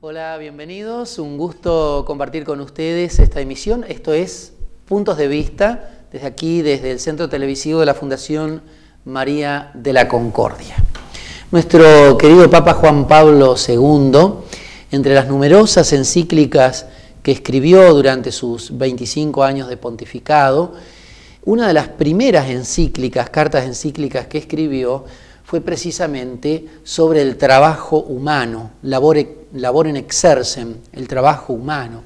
Hola, bienvenidos. Un gusto compartir con ustedes esta emisión. Esto es Puntos de Vista, desde aquí, desde el Centro Televisivo de la Fundación María de la Concordia. Nuestro querido Papa Juan Pablo II, entre las numerosas encíclicas que escribió durante sus 25 años de pontificado, una de las primeras encíclicas, cartas encíclicas que escribió, fue precisamente sobre el trabajo humano, labor, labor en exercem, el trabajo humano.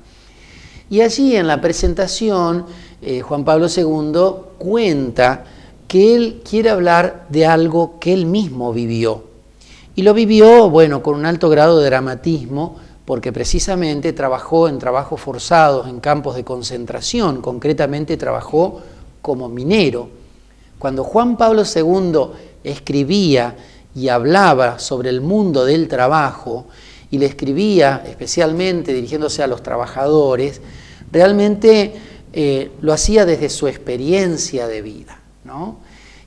Y allí en la presentación, eh, Juan Pablo II cuenta que él quiere hablar de algo que él mismo vivió. Y lo vivió, bueno, con un alto grado de dramatismo, porque precisamente trabajó en trabajos forzados, en campos de concentración, concretamente trabajó como minero. Cuando Juan Pablo II escribía y hablaba sobre el mundo del trabajo, y le escribía especialmente dirigiéndose a los trabajadores, realmente eh, lo hacía desde su experiencia de vida. ¿no?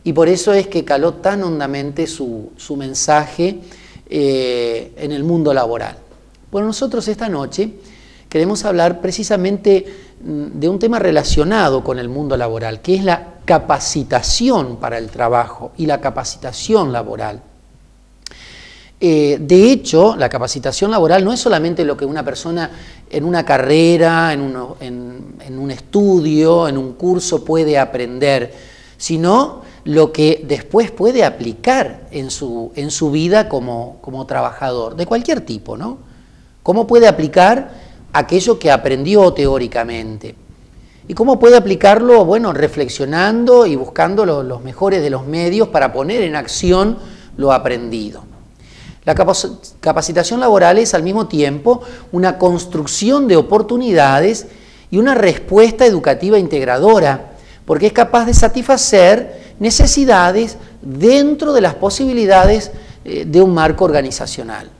Y por eso es que caló tan hondamente su, mensaje eh, en el mundo laboral. Bueno, nosotros esta noche queremos hablar precisamente mm, de un tema relacionado con el mundo laboral, que es la capacitación para el trabajo y la capacitación laboral. Eh, de hecho, la capacitación laboral no es solamente lo que una persona en una carrera, en, un estudio, en un curso puede aprender, sino lo que después puede aplicar en su, vida como, trabajador, de cualquier tipo, ¿no? ¿Cómo puede aplicar aquello que aprendió teóricamente? ¿Y cómo puede aplicarlo? Bueno, reflexionando y buscando los mejores de los medios para poner en acción lo aprendido. La capacitación laboral es al mismo tiempo una construcción de oportunidades y una respuesta educativa integradora, porque es capaz de satisfacer necesidades dentro de las posibilidades eh, de un marco organizacional.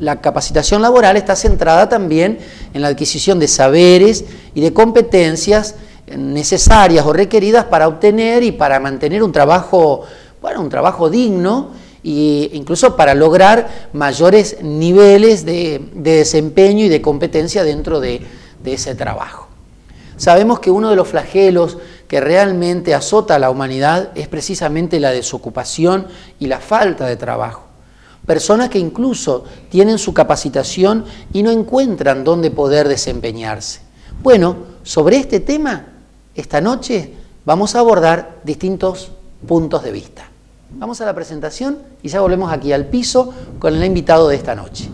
La capacitación laboral está centrada también en la adquisición de saberes y de competencias necesarias o requeridas para obtener y para mantener un trabajo, bueno, un trabajo digno e incluso para lograr mayores niveles de, desempeño y de competencia dentro de, de ese trabajo. Sabemos que uno de los flagelos que realmente azota a la humanidad es precisamente la desocupación y la falta de trabajo. Personas que incluso tienen su capacitación y no encuentran dónde poder desempeñarse. Bueno, sobre este tema, esta noche vamos a abordar distintos puntos de vista. Vamos a la presentación y ya volvemos aquí al piso con el invitado de esta noche.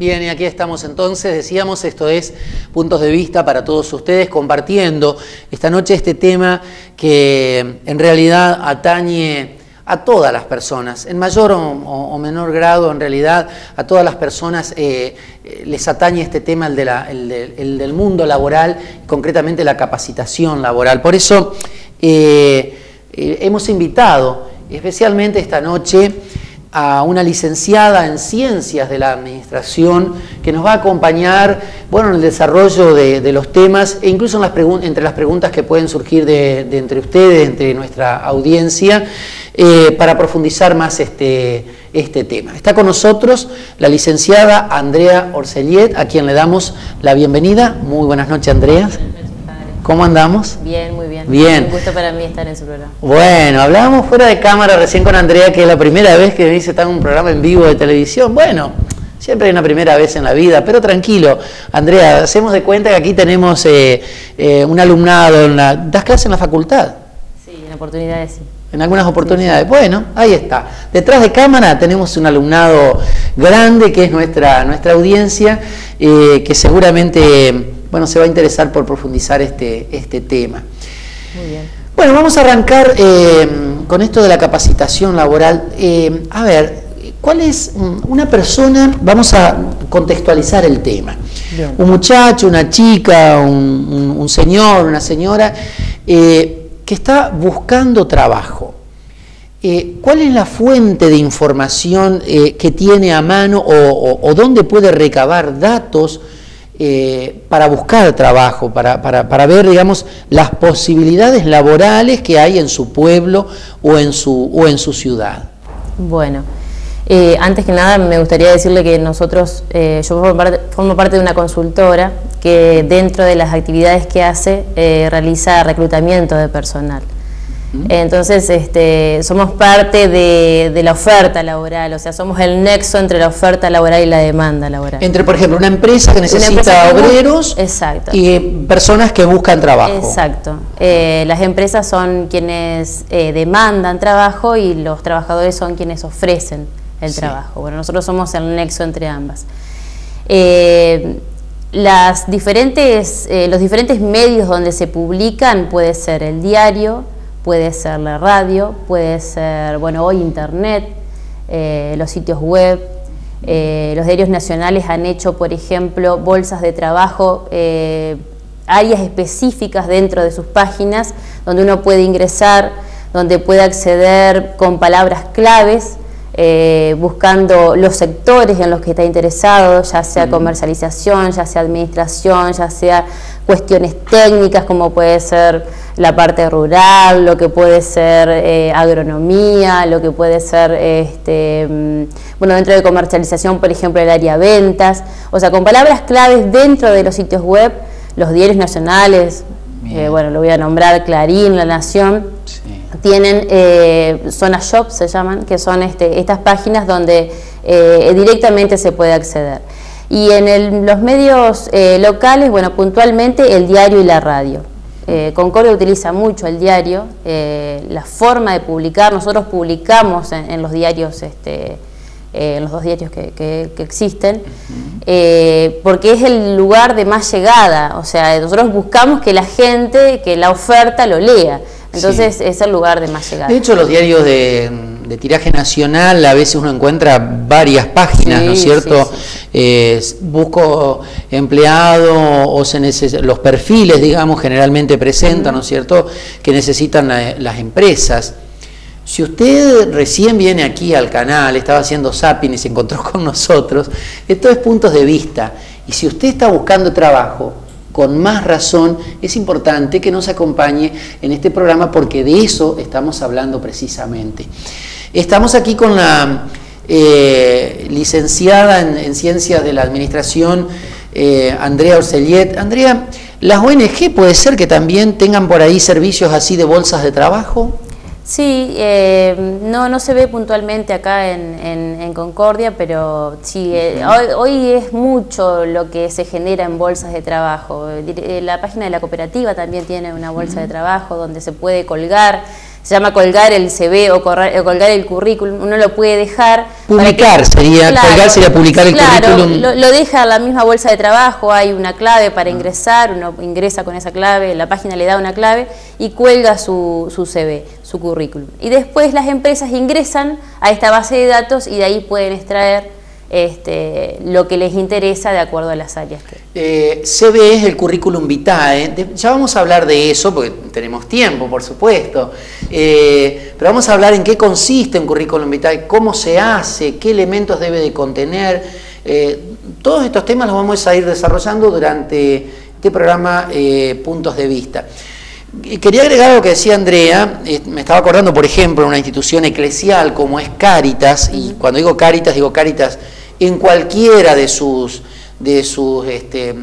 Bien, y aquí estamos entonces, decíamos, esto es puntos de vista para todos ustedes, compartiendo esta noche este tema que en realidad atañe a todas las personas, en mayor o, menor grado, en realidad a todas las personas eh, eh, les atañe este tema, el, del mundo laboral, concretamente la capacitación laboral. Por eso eh, hemos invitado especialmente esta noche a una licenciada en ciencias de la administración que nos va a acompañar bueno, en el desarrollo de, los temas e incluso en las entre las preguntas que pueden surgir de, entre ustedes, entre nuestra audiencia, eh, para profundizar más este, este tema. Está con nosotros la licenciada Andrea Orselliet, a quien le damos la bienvenida. Muy buenas noches, Andrea. ¿Cómo andamos? Bien, muy bien. Bien. Un gusto para mí estar en su programa. Bueno, hablábamos fuera de cámara recién con Andrea, que es la primera vez que dice está en un programa en vivo de televisión. Bueno, siempre hay una primera vez en la vida, pero tranquilo. Andrea, hacemos de cuenta que aquí tenemos eh, eh, un alumnado, en la, ¿das clases en la facultad? Sí, en oportunidades sí. En algunas oportunidades. Bueno, ahí está. Detrás de cámara tenemos un alumnado grande que es nuestra, nuestra audiencia, eh, que seguramente bueno, se va a interesar por profundizar este, este tema. Muy bien. Bueno, vamos a arrancar eh, con esto de la capacitación laboral. Eh, a ver, ¿cuál es mm, una persona? Vamos a contextualizar el tema. Un muchacho, una chica, un, señor, una señora eh, que está buscando trabajo. ¿Cuál es la fuente de información que tiene a mano o, o dónde puede recabar datos? Eh, para buscar trabajo, para, para, ver, digamos, las posibilidades laborales que hay en su pueblo o en su, o en su ciudad. Bueno, eh, antes que nada me gustaría decirle que nosotros, eh, yo formo parte, de una consultora que dentro de las actividades que hace realiza reclutamiento de personal. Entonces, este, somos parte de, la oferta laboral, o sea, somos el nexo entre la oferta laboral y la demanda laboral. Entre, por ejemplo, una empresa que necesita obreros y personas que buscan trabajo. Exacto. Eh, las empresas son quienes eh, demandan trabajo y los trabajadores son quienes ofrecen el trabajo. Bueno, nosotros somos el nexo entre ambas. Eh, las diferentes, los diferentes medios donde se publican puede ser el diario, puede ser la radio, puede ser, bueno, hoy internet, eh, los sitios web, eh, los diarios nacionales han hecho, por ejemplo, bolsas de trabajo, eh, áreas específicas dentro de sus páginas donde uno puede ingresar, donde puede acceder con palabras claves, buscando los sectores en los que está interesado, ya sea comercialización, ya sea administración, ya sea cuestiones técnicas como puede ser la parte rural, lo que puede ser eh, agronomía, lo que puede ser, este, mm, bueno, dentro de comercialización, por ejemplo, el área ventas, o sea, con palabras claves dentro de los sitios web, los diarios nacionales, eh, bueno, lo voy a nombrar, Clarín, La Nación, tienen eh, zona shop, se llaman, que son este, estas páginas donde directamente se puede acceder. Y en los medios locales, bueno, puntualmente el diario y la radio. Eh, Concordia utiliza mucho el diario, eh, la forma de publicar, nosotros publicamos en, los diarios, este, eh, en los dos diarios que, existen, porque es el lugar de más llegada, o sea, nosotros buscamos que la gente, que la oferta lo lea, entonces es el lugar de más llegada. De hecho, los diarios de de tiraje nacional, a veces uno encuentra varias páginas, ¿no es cierto? Eh, busco empleado o se los perfiles, digamos, generalmente presentan, ¿no es cierto?, que necesitan las empresas. Si usted recién viene aquí al canal, estaba haciendo zapping y se encontró con nosotros, esto es puntos de vista. Y si usted está buscando trabajo, con más razón es importante que nos acompañe en este programa porque de eso estamos hablando precisamente. Estamos aquí con la eh, licenciada en, Ciencias de la Administración, eh, Andrea Orselliet. Andrea, ¿las ONG puede ser que también tengan por ahí servicios así de bolsas de trabajo? Sí, eh, no, no se ve puntualmente acá en, Concordia, pero sí, hoy, es mucho lo que se genera en bolsas de trabajo. La página de la cooperativa también tiene una bolsa de trabajo donde se puede colgar se llama colgar el CV o, colgar el currículum, uno lo puede dejar. Publicar sería, colgar sería publicar el currículum. Lo, lo deja la misma bolsa de trabajo, hay una clave para ingresar, uno ingresa con esa clave, la página le da una clave y cuelga su, su CV, su currículum. Y después las empresas ingresan a esta base de datos y de ahí pueden extraer este, lo que les interesa de acuerdo a las áreas. Que... Eh, es el currículum vitae, ya vamos a hablar de eso porque tenemos tiempo, por supuesto, eh, pero vamos a hablar en qué consiste un currículum vitae, cómo se hace, qué elementos debe de contener. Eh, todos estos temas los vamos a ir desarrollando durante este programa Puntos de Vista. Quería agregar lo que decía Andrea, me estaba acordando, por ejemplo, una institución eclesial como es Cáritas, y cuando digo Cáritas, digo Cáritas en cualquiera de sus, de sus este,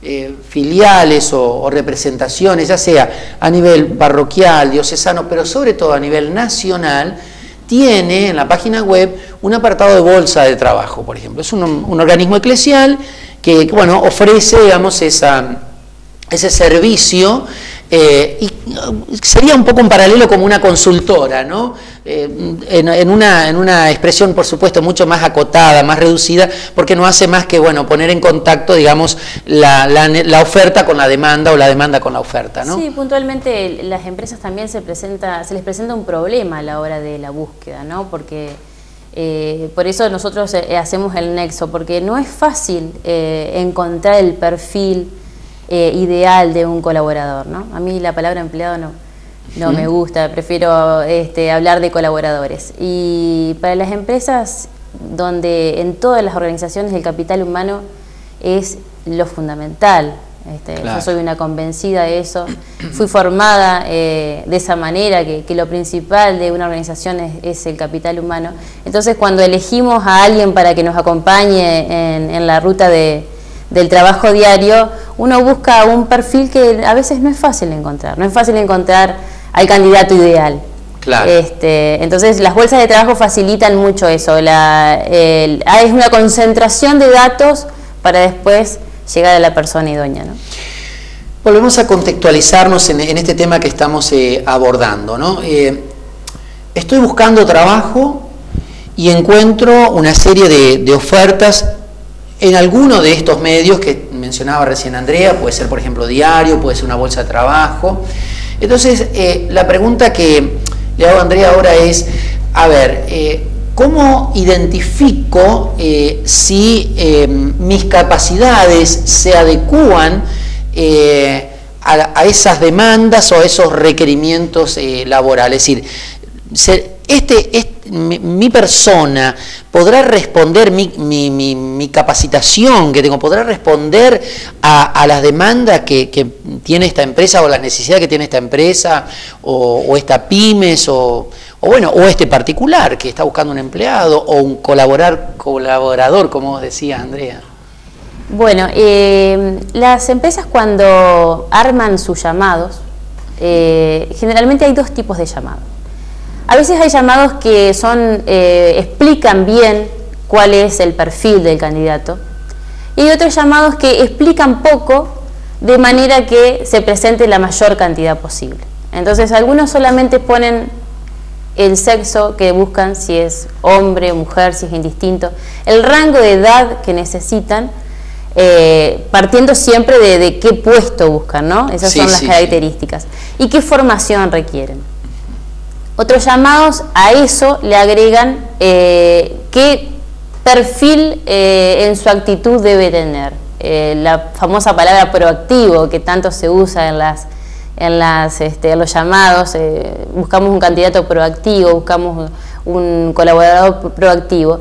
eh, filiales o, representaciones, ya sea a nivel parroquial, diocesano, pero sobre todo a nivel nacional, tiene en la página web un apartado de bolsa de trabajo, por ejemplo. Es un, organismo eclesial que, bueno, ofrece, digamos, esa, ese servicio Eh, y sería un poco un paralelo como una consultora, ¿no? Eh, en, una, en, una, expresión, por supuesto, mucho más acotada, más reducida, porque no hace más que, bueno, poner en contacto, digamos, la, la, oferta con la demanda o la demanda con la oferta, ¿no? Sí, puntualmente las empresas también se, presenta, se les presenta un problema a la hora de la búsqueda, ¿no? Porque eh, por eso nosotros hacemos el nexo, porque no es fácil encontrar el perfil eh, ideal de un colaborador. ¿no? A mí la palabra empleado no, no me gusta, prefiero este, hablar de colaboradores. Y para las empresas donde en todas las organizaciones el capital humano es lo fundamental. Este, yo soy una convencida de eso. Fui formada eh, de esa manera, que, lo principal de una organización es, el capital humano. Entonces, cuando elegimos a alguien para que nos acompañe en la ruta de, del trabajo diario, uno busca un perfil que a veces no es fácil encontrar, no es fácil encontrar al candidato ideal. Claro. Este, entonces las bolsas de trabajo facilitan mucho eso, la, ah, es una concentración de datos para después llegar a la persona idónea. ¿no? Volvemos a contextualizarnos en, este tema que estamos eh, abordando. ¿no? Eh, estoy buscando trabajo y encuentro una serie de, de ofertas en alguno de estos medios que mencionaba recién Andrea, puede ser por ejemplo diario, puede ser una bolsa de trabajo. Entonces, eh, la pregunta que le hago a Andrea ahora es, a ver, eh, ¿cómo identifico eh, si mis capacidades se adecúan a, esas demandas o a esos requerimientos laborales? Es decir, este, mi, persona podrá responder, mi, capacitación que tengo, podrá responder a, las demandas que, tiene esta empresa o las necesidades que tiene esta empresa o, esta pymes o, bueno, o este particular que está buscando un empleado o un colaborar, colaborador, como vos decías, Andrea. Bueno, eh, las empresas cuando arman sus llamados, eh, generalmente hay dos tipos de llamados. A veces hay llamados que son, eh, explican bien cuál es el perfil del candidato y hay otros llamados que explican poco de manera que se presente la mayor cantidad posible. Entonces algunos solamente ponen el sexo que buscan, si es hombre o mujer, si es indistinto, el rango de edad que necesitan, eh, partiendo siempre de, qué puesto buscan, ¿no? Esas son las características. Y qué formación requieren. Otros llamados a eso le agregan eh, qué perfil eh, en su actitud debe tener. Eh, la famosa palabra proactivo que tanto se usa en, las, en, las, este, los llamados, buscamos un candidato proactivo, buscamos un colaborador proactivo.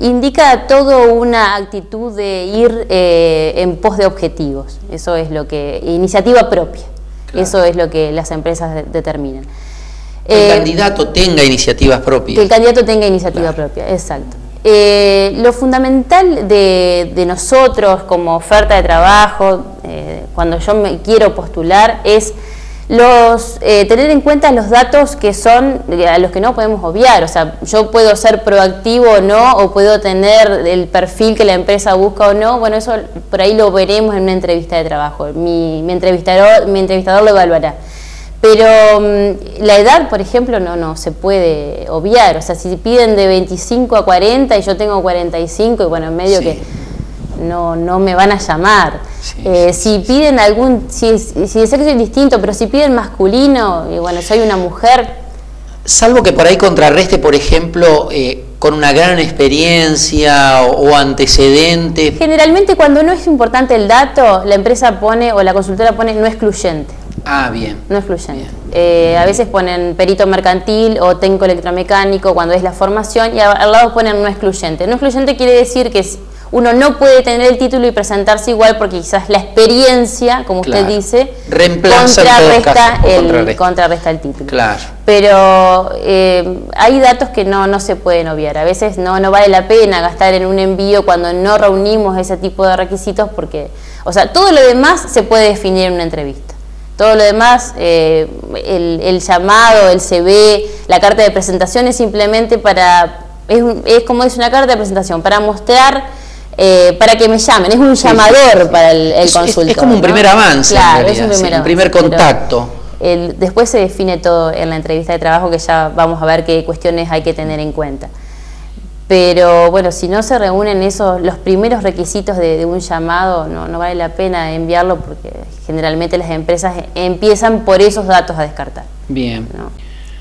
indica todo una actitud de ir en pos de objetivos. Eso es lo que, iniciativa propia. Eso es lo que las empresas determinan. Que el eh, candidato tenga iniciativas propias. Que el candidato tenga iniciativa propia, exacto. Eh, lo fundamental de, nosotros como oferta de trabajo, eh, cuando yo me quiero postular, es los, tener en cuenta los datos que son a los que no podemos obviar. O sea, yo puedo ser proactivo o no, o puedo tener el perfil que la empresa busca o no. Bueno, eso por ahí lo veremos en una entrevista de trabajo. Mi, mi entrevistador, mi entrevistador lo evaluará. Pero mm, la edad, por ejemplo, no, no se puede obviar. O sea, si piden de 25 a 40 y yo tengo 45, y bueno, en medio que no, no me van a llamar. Eh, si piden algún, si, si de sexo es distinto, pero si piden masculino, y bueno, soy una mujer. Salvo que por ahí contrarreste, por ejemplo, eh, con una gran experiencia o, antecedente. Generalmente cuando no es importante el dato, la empresa pone o la consultora pone no excluyente. Ah, bien. No excluyen. Eh, a veces ponen perito mercantil o técnico electromecánico cuando es la formación y al lado ponen no excluyente. No excluyente quiere decir que uno no puede tener el título y presentarse igual porque quizás la experiencia, como usted dice, contrarresta, el, contrarresta. el título. Claro. Pero eh, hay datos que no, no se pueden obviar. A veces no, no vale la pena gastar en un envío cuando no reunimos ese tipo de requisitos porque, o sea, todo lo demás se puede definir en una entrevista. Todo lo demás, eh, el, llamado, el CV, la carta de presentación es simplemente para, es, como dice una carta de presentación, para mostrar eh, para que me llamen, es un llamador para el, consultor. Es, como un primer avance, claro, es un primer, un primer contacto. después se define todo en la entrevista de trabajo que ya vamos a ver qué cuestiones hay que tener en cuenta. Pero bueno, si no se reúnen esos, los primeros requisitos de, un llamado, no, no, vale la pena enviarlo porque generalmente las empresas empiezan por esos datos a descartar. Bien.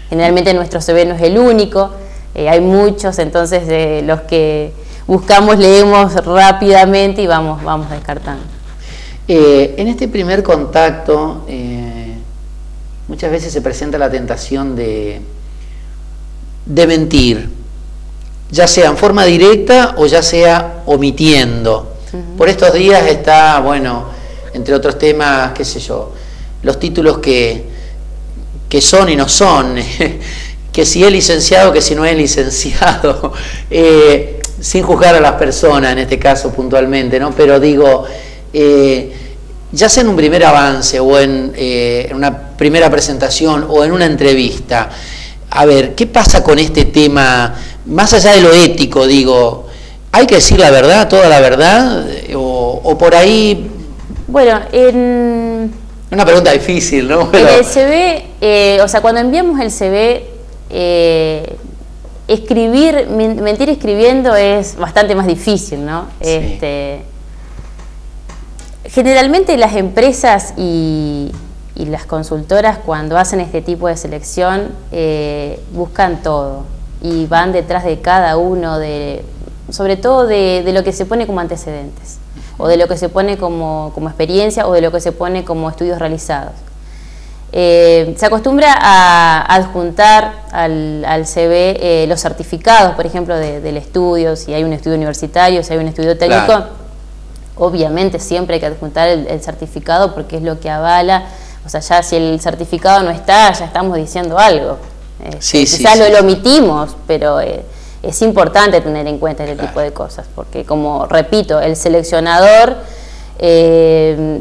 Generalmente nuestro CV no es el único, eh, hay muchos, entonces de los que buscamos leemos rápidamente y vamos, vamos descartando. Eh, en este primer contacto, eh, muchas veces se presenta la tentación de, de mentir ya sea en forma directa o ya sea omitiendo. Por estos días está, bueno, entre otros temas, qué sé yo, los títulos que, que son y no son, que si es licenciado, que si no es licenciado, eh, sin juzgar a las personas en este caso puntualmente, ¿no? Pero digo, eh, ya sea en un primer avance o en, eh, en una primera presentación o en una entrevista, a ver, ¿qué pasa con este tema más allá de lo ético, digo, ¿hay que decir la verdad, toda la verdad? ¿O, por ahí...? Bueno, en... Una pregunta difícil, ¿no? En el CV, eh, o sea, cuando enviamos el CV, eh, escribir, mentir escribiendo es bastante más difícil, ¿no? Este, generalmente las empresas y, las consultoras cuando hacen este tipo de selección eh, buscan todo y van detrás de cada uno, de, sobre todo de, lo que se pone como antecedentes, o de lo que se pone como, experiencia, o de lo que se pone como estudios realizados. Eh, se acostumbra a adjuntar al, al CV eh, los certificados, por ejemplo, del estudio, si hay un estudio universitario, si hay un estudio técnico, obviamente siempre hay que adjuntar el, certificado porque es lo que avala, o sea, ya si el certificado no está, ya estamos diciendo algo. Este, quizás lo, omitimos, pero eh, es importante tener en cuenta este tipo de cosas, porque como repito, el seleccionador eh,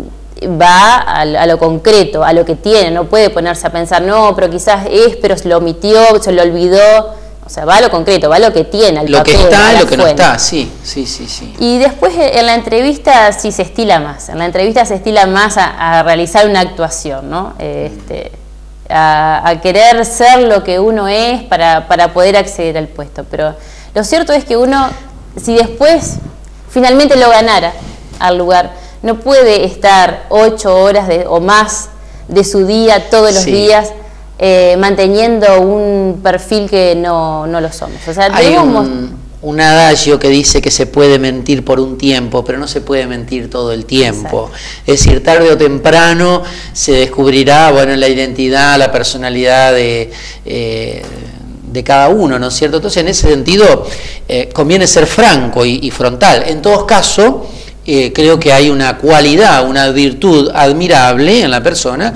va a, lo concreto, a lo que tiene, no puede ponerse a pensar, no, pero quizás es, pero se lo omitió, se lo olvidó. O sea, va a lo concreto, va a lo que tiene, al Lo que está, lo que no está, sí, sí, sí, sí. Y después eh, en la entrevista sí se estila más, en la entrevista se estila más a, realizar una actuación, ¿no? Este, a, querer ser lo que uno es para, poder acceder al puesto. Pero lo cierto es que uno, si después finalmente lo ganara al lugar, no puede estar ocho horas o más de su día todos los días eh, manteniendo un perfil que no, lo somos. O sea, debemos un adagio que dice que se puede mentir por un tiempo, pero no se puede mentir todo el tiempo. Es decir, tarde o temprano se descubrirá bueno, la identidad, la personalidad de, eh, de cada uno, ¿no es cierto? Entonces, en ese sentido, eh, conviene ser franco y, y frontal. En todo caso, eh, creo que hay una cualidad, una virtud admirable en la persona,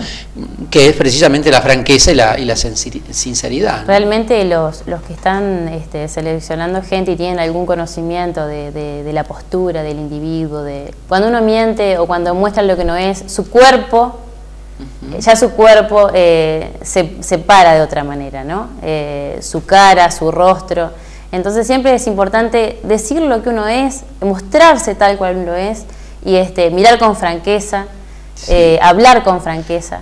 que es precisamente la franqueza y la, y la sinceridad. Realmente los, los que están este, seleccionando gente y tienen algún conocimiento de, la postura del individuo, de cuando uno miente o cuando muestra lo que no es, su cuerpo, ya su cuerpo eh, se, se, para de otra manera, ¿no? Eh, su cara, su rostro. Entonces siempre es importante decir lo que uno es, mostrarse tal cual uno es y este, mirar con franqueza, eh, hablar con franqueza.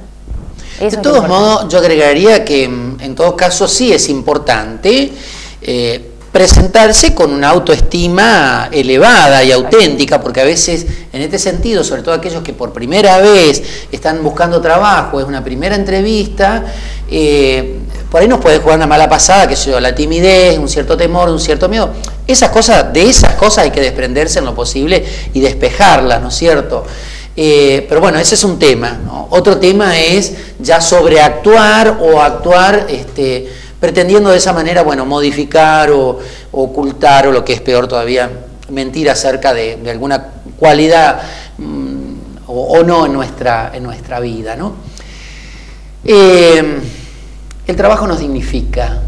de todos modos, yo agregaría que mm, en todo caso sí es importante eh, presentarse con una autoestima elevada y auténtica, porque a veces en este sentido, sobre todo aquellos que por primera vez están buscando trabajo, es una primera entrevista, eh, por ahí nos puede jugar una mala pasada, que sea la timidez, un cierto temor, un cierto miedo. Esas cosas, de esas cosas hay que desprenderse en lo posible y despejarlas, ¿no es cierto? Eh, pero bueno, ese es un tema. Otro tema es ya sobreactuar o actuar este, pretendiendo de esa manera, bueno, modificar o, ocultar o lo que es peor todavía, mentir acerca de, alguna cualidad mm, o, no en nuestra, en nuestra vida, ¿no? Eh, el trabajo nos dignifica.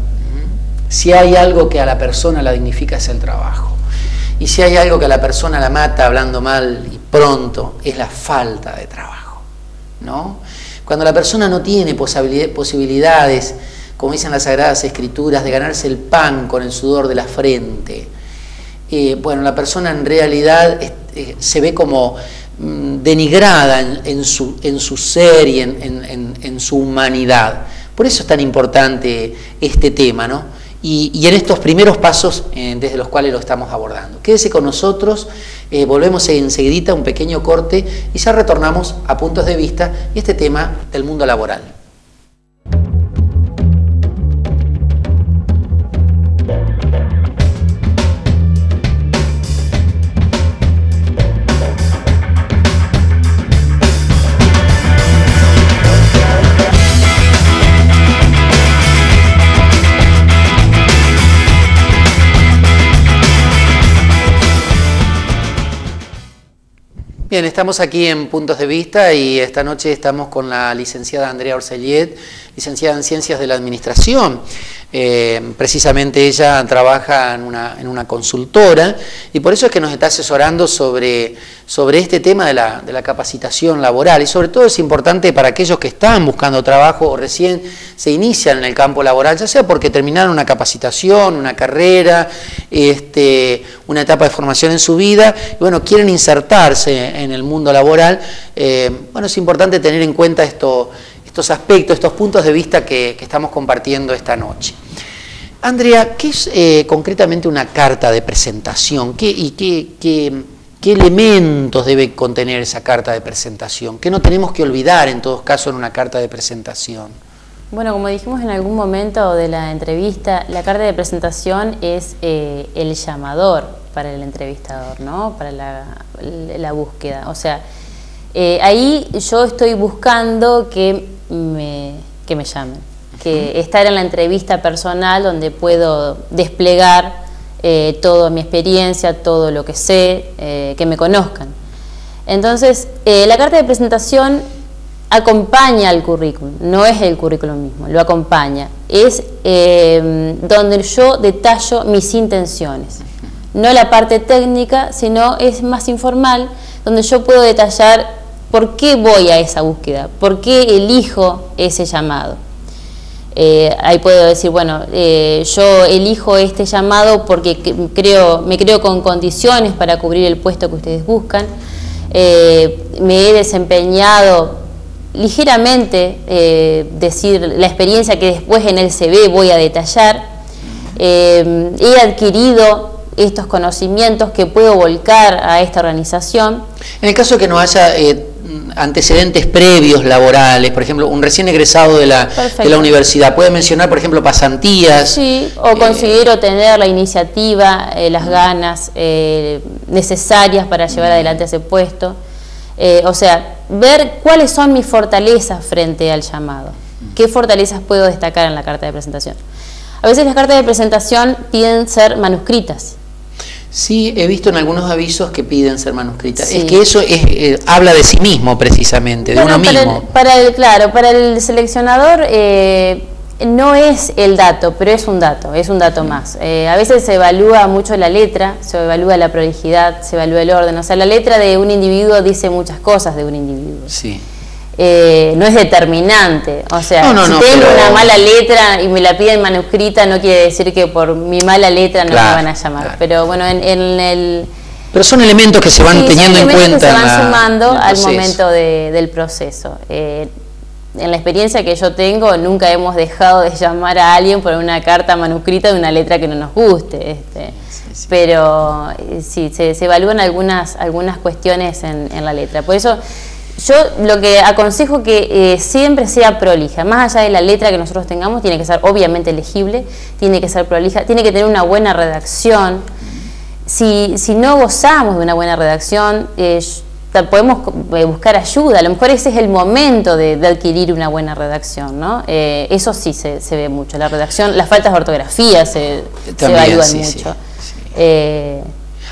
Si hay algo que a la persona la dignifica es el trabajo. Y si hay algo que a la persona la mata hablando mal y pronto, es la falta de trabajo. ¿no? Cuando la persona no tiene posibilidades como dicen las Sagradas Escrituras, de ganarse el pan con el sudor de la frente. eh, bueno, la persona en realidad eh, se ve como mm, denigrada en, su, ser y en, su humanidad. Por eso es tan importante este tema, ¿no? Y, en estos primeros pasos eh, desde los cuales lo estamos abordando. Quédese con nosotros, volvemos enseguidita un pequeño corte y ya retornamos a puntos de vista y este tema del mundo laboral. Bien, estamos aquí en Puntos de Vista y esta noche estamos con la licenciada Andrea Orselliet, licenciada en Ciencias de la Administración. Eh, precisamente ella trabaja en una, en una, consultora y por eso es que nos está asesorando sobre, sobre este tema de la, de la, capacitación laboral. Y sobre todo es importante para aquellos que están buscando trabajo o recién se inician en el campo laboral, ya sea porque terminaron una capacitación, una carrera, este, una etapa de formación en su vida y bueno, quieren insertarse en el mundo laboral, eh, bueno, es importante tener en cuenta esto estos aspectos, estos puntos de vista que, estamos compartiendo esta noche. Andrea, ¿qué es eh, concretamente una carta de presentación? ¿Qué, ¿Y qué, elementos debe contener esa carta de presentación? ¿Qué no tenemos que olvidar en todos casos en una carta de presentación? Bueno, como dijimos en algún momento de la entrevista, la carta de presentación es eh, el llamador para el entrevistador, ¿no? Para la, búsqueda. O sea, eh, ahí yo estoy buscando que me, que me llamen. Que estar en la entrevista personal donde puedo desplegar eh, toda mi experiencia, todo lo que sé, eh, que me conozcan. Entonces, eh, la carta de presentación acompaña al currículum, no es el currículum mismo, lo acompaña. Es donde yo detallo mis intenciones. No la parte técnica, sino es más informal, donde yo puedo detallar ¿Por qué voy a esa búsqueda? ¿Por qué elijo ese llamado? Eh, ahí puedo decir, bueno, eh, yo elijo este llamado porque creo, me creo con condiciones para cubrir el puesto que ustedes buscan. Eh, me he desempeñado ligeramente, decir la experiencia que después en el CV voy a detallar. he adquirido estos conocimientos que puedo volcar a esta organización. En el caso de que no haya antecedentes previos laborales, por ejemplo, un recién egresado de la, de la universidad, puede mencionar, por ejemplo, pasantías. Sí, o eh, conseguir o tener la iniciativa, eh, las ganas eh, necesarias para llevar adelante ese puesto. o sea, ver cuáles son mis fortalezas frente al llamado. ¿Qué fortalezas puedo destacar en la carta de presentación? A veces las cartas de presentación tienen ser manuscritas. Sí, he visto en algunos avisos que piden ser manuscritas. Es que eso es, eh, habla de sí mismo precisamente, de uno mismo. Para el, claro, para el seleccionador eh, no es el dato, pero es un dato, es un dato más. Eh, a veces se evalúa mucho la letra, se evalúa la prolijidad, se evalúa el orden. O sea, la letra de un individuo dice muchas cosas de un individuo. Sí. Eh, no es determinante. O sea, si tengo una mala letra y me la piden manuscrita, no quiere decir que por mi mala letra no me van a llamar. Pero bueno, en, el... Pero son elementos que se van teniendo en cuenta. Que se van sumando al momento del proceso. Eh, en la experiencia que yo tengo, nunca hemos dejado de llamar a alguien por una carta manuscrita de una letra que no nos guste. Este. Pero eh, sí, se, evalúan algunas, algunas cuestiones en, en la letra. Por eso yo lo que aconsejo que eh, siempre sea prolija, más allá de la letra que nosotros tengamos, tiene que ser obviamente legible, tiene que ser prolija, tiene que tener una buena redacción. Si, si no gozamos de una buena redacción, eh, podemos eh, buscar ayuda, a lo mejor ese es el momento de, adquirir una buena redacción, ¿no? eso sí se, se, ve mucho, la redacción, las faltas de ortografía se, se evalúan mucho.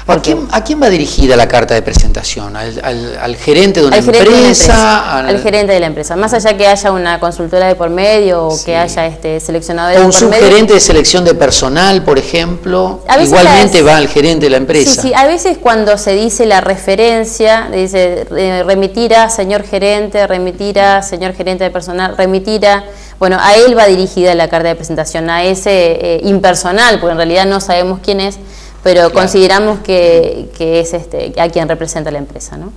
¿A quién, ¿A quién, va dirigida la carta de presentación? ¿Al, gerente de una empresa? al... gerente de la empresa. Más allá que haya una consultora de por medio o que haya este seleccionador de por medio. un subgerente de selección de personal, por ejemplo, igualmente va al gerente de la empresa. Sí, sí, a veces cuando se dice la referencia, dice remitir a señor gerente, remitir a señor gerente de personal, remitir a... Bueno, a él va dirigida la carta de presentación, a ese eh, impersonal, porque en realidad no sabemos quién es, pero consideramos que, que, es este, a quien representa la empresa. ¿no?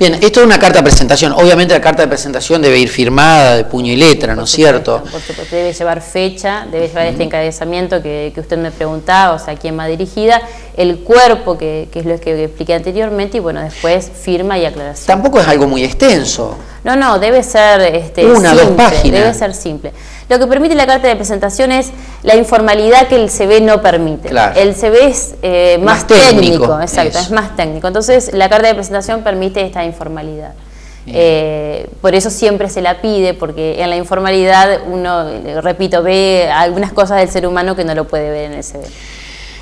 Bien, esto es una carta de presentación. Obviamente la carta de presentación debe ir firmada de puño y letra, ¿no es cierto? Por supuesto, debe llevar fecha, debe llevar este encabezamiento que, usted me preguntaba, o sea, a quién va dirigida, el cuerpo, que, que es lo que expliqué anteriormente, y bueno, después firma y aclaración. Tampoco es algo muy extenso. No, no, debe ser este, Una, simple, dos páginas. debe ser simple. Lo que permite la carta de presentación es la informalidad que el CV no permite. El CV es eh, más, técnico, exacto, es más técnico. Entonces, la carta de presentación permite esta informalidad. Eh, por eso siempre se la pide, porque en la informalidad uno, repito, ve algunas cosas del ser humano que no lo puede ver en el CV.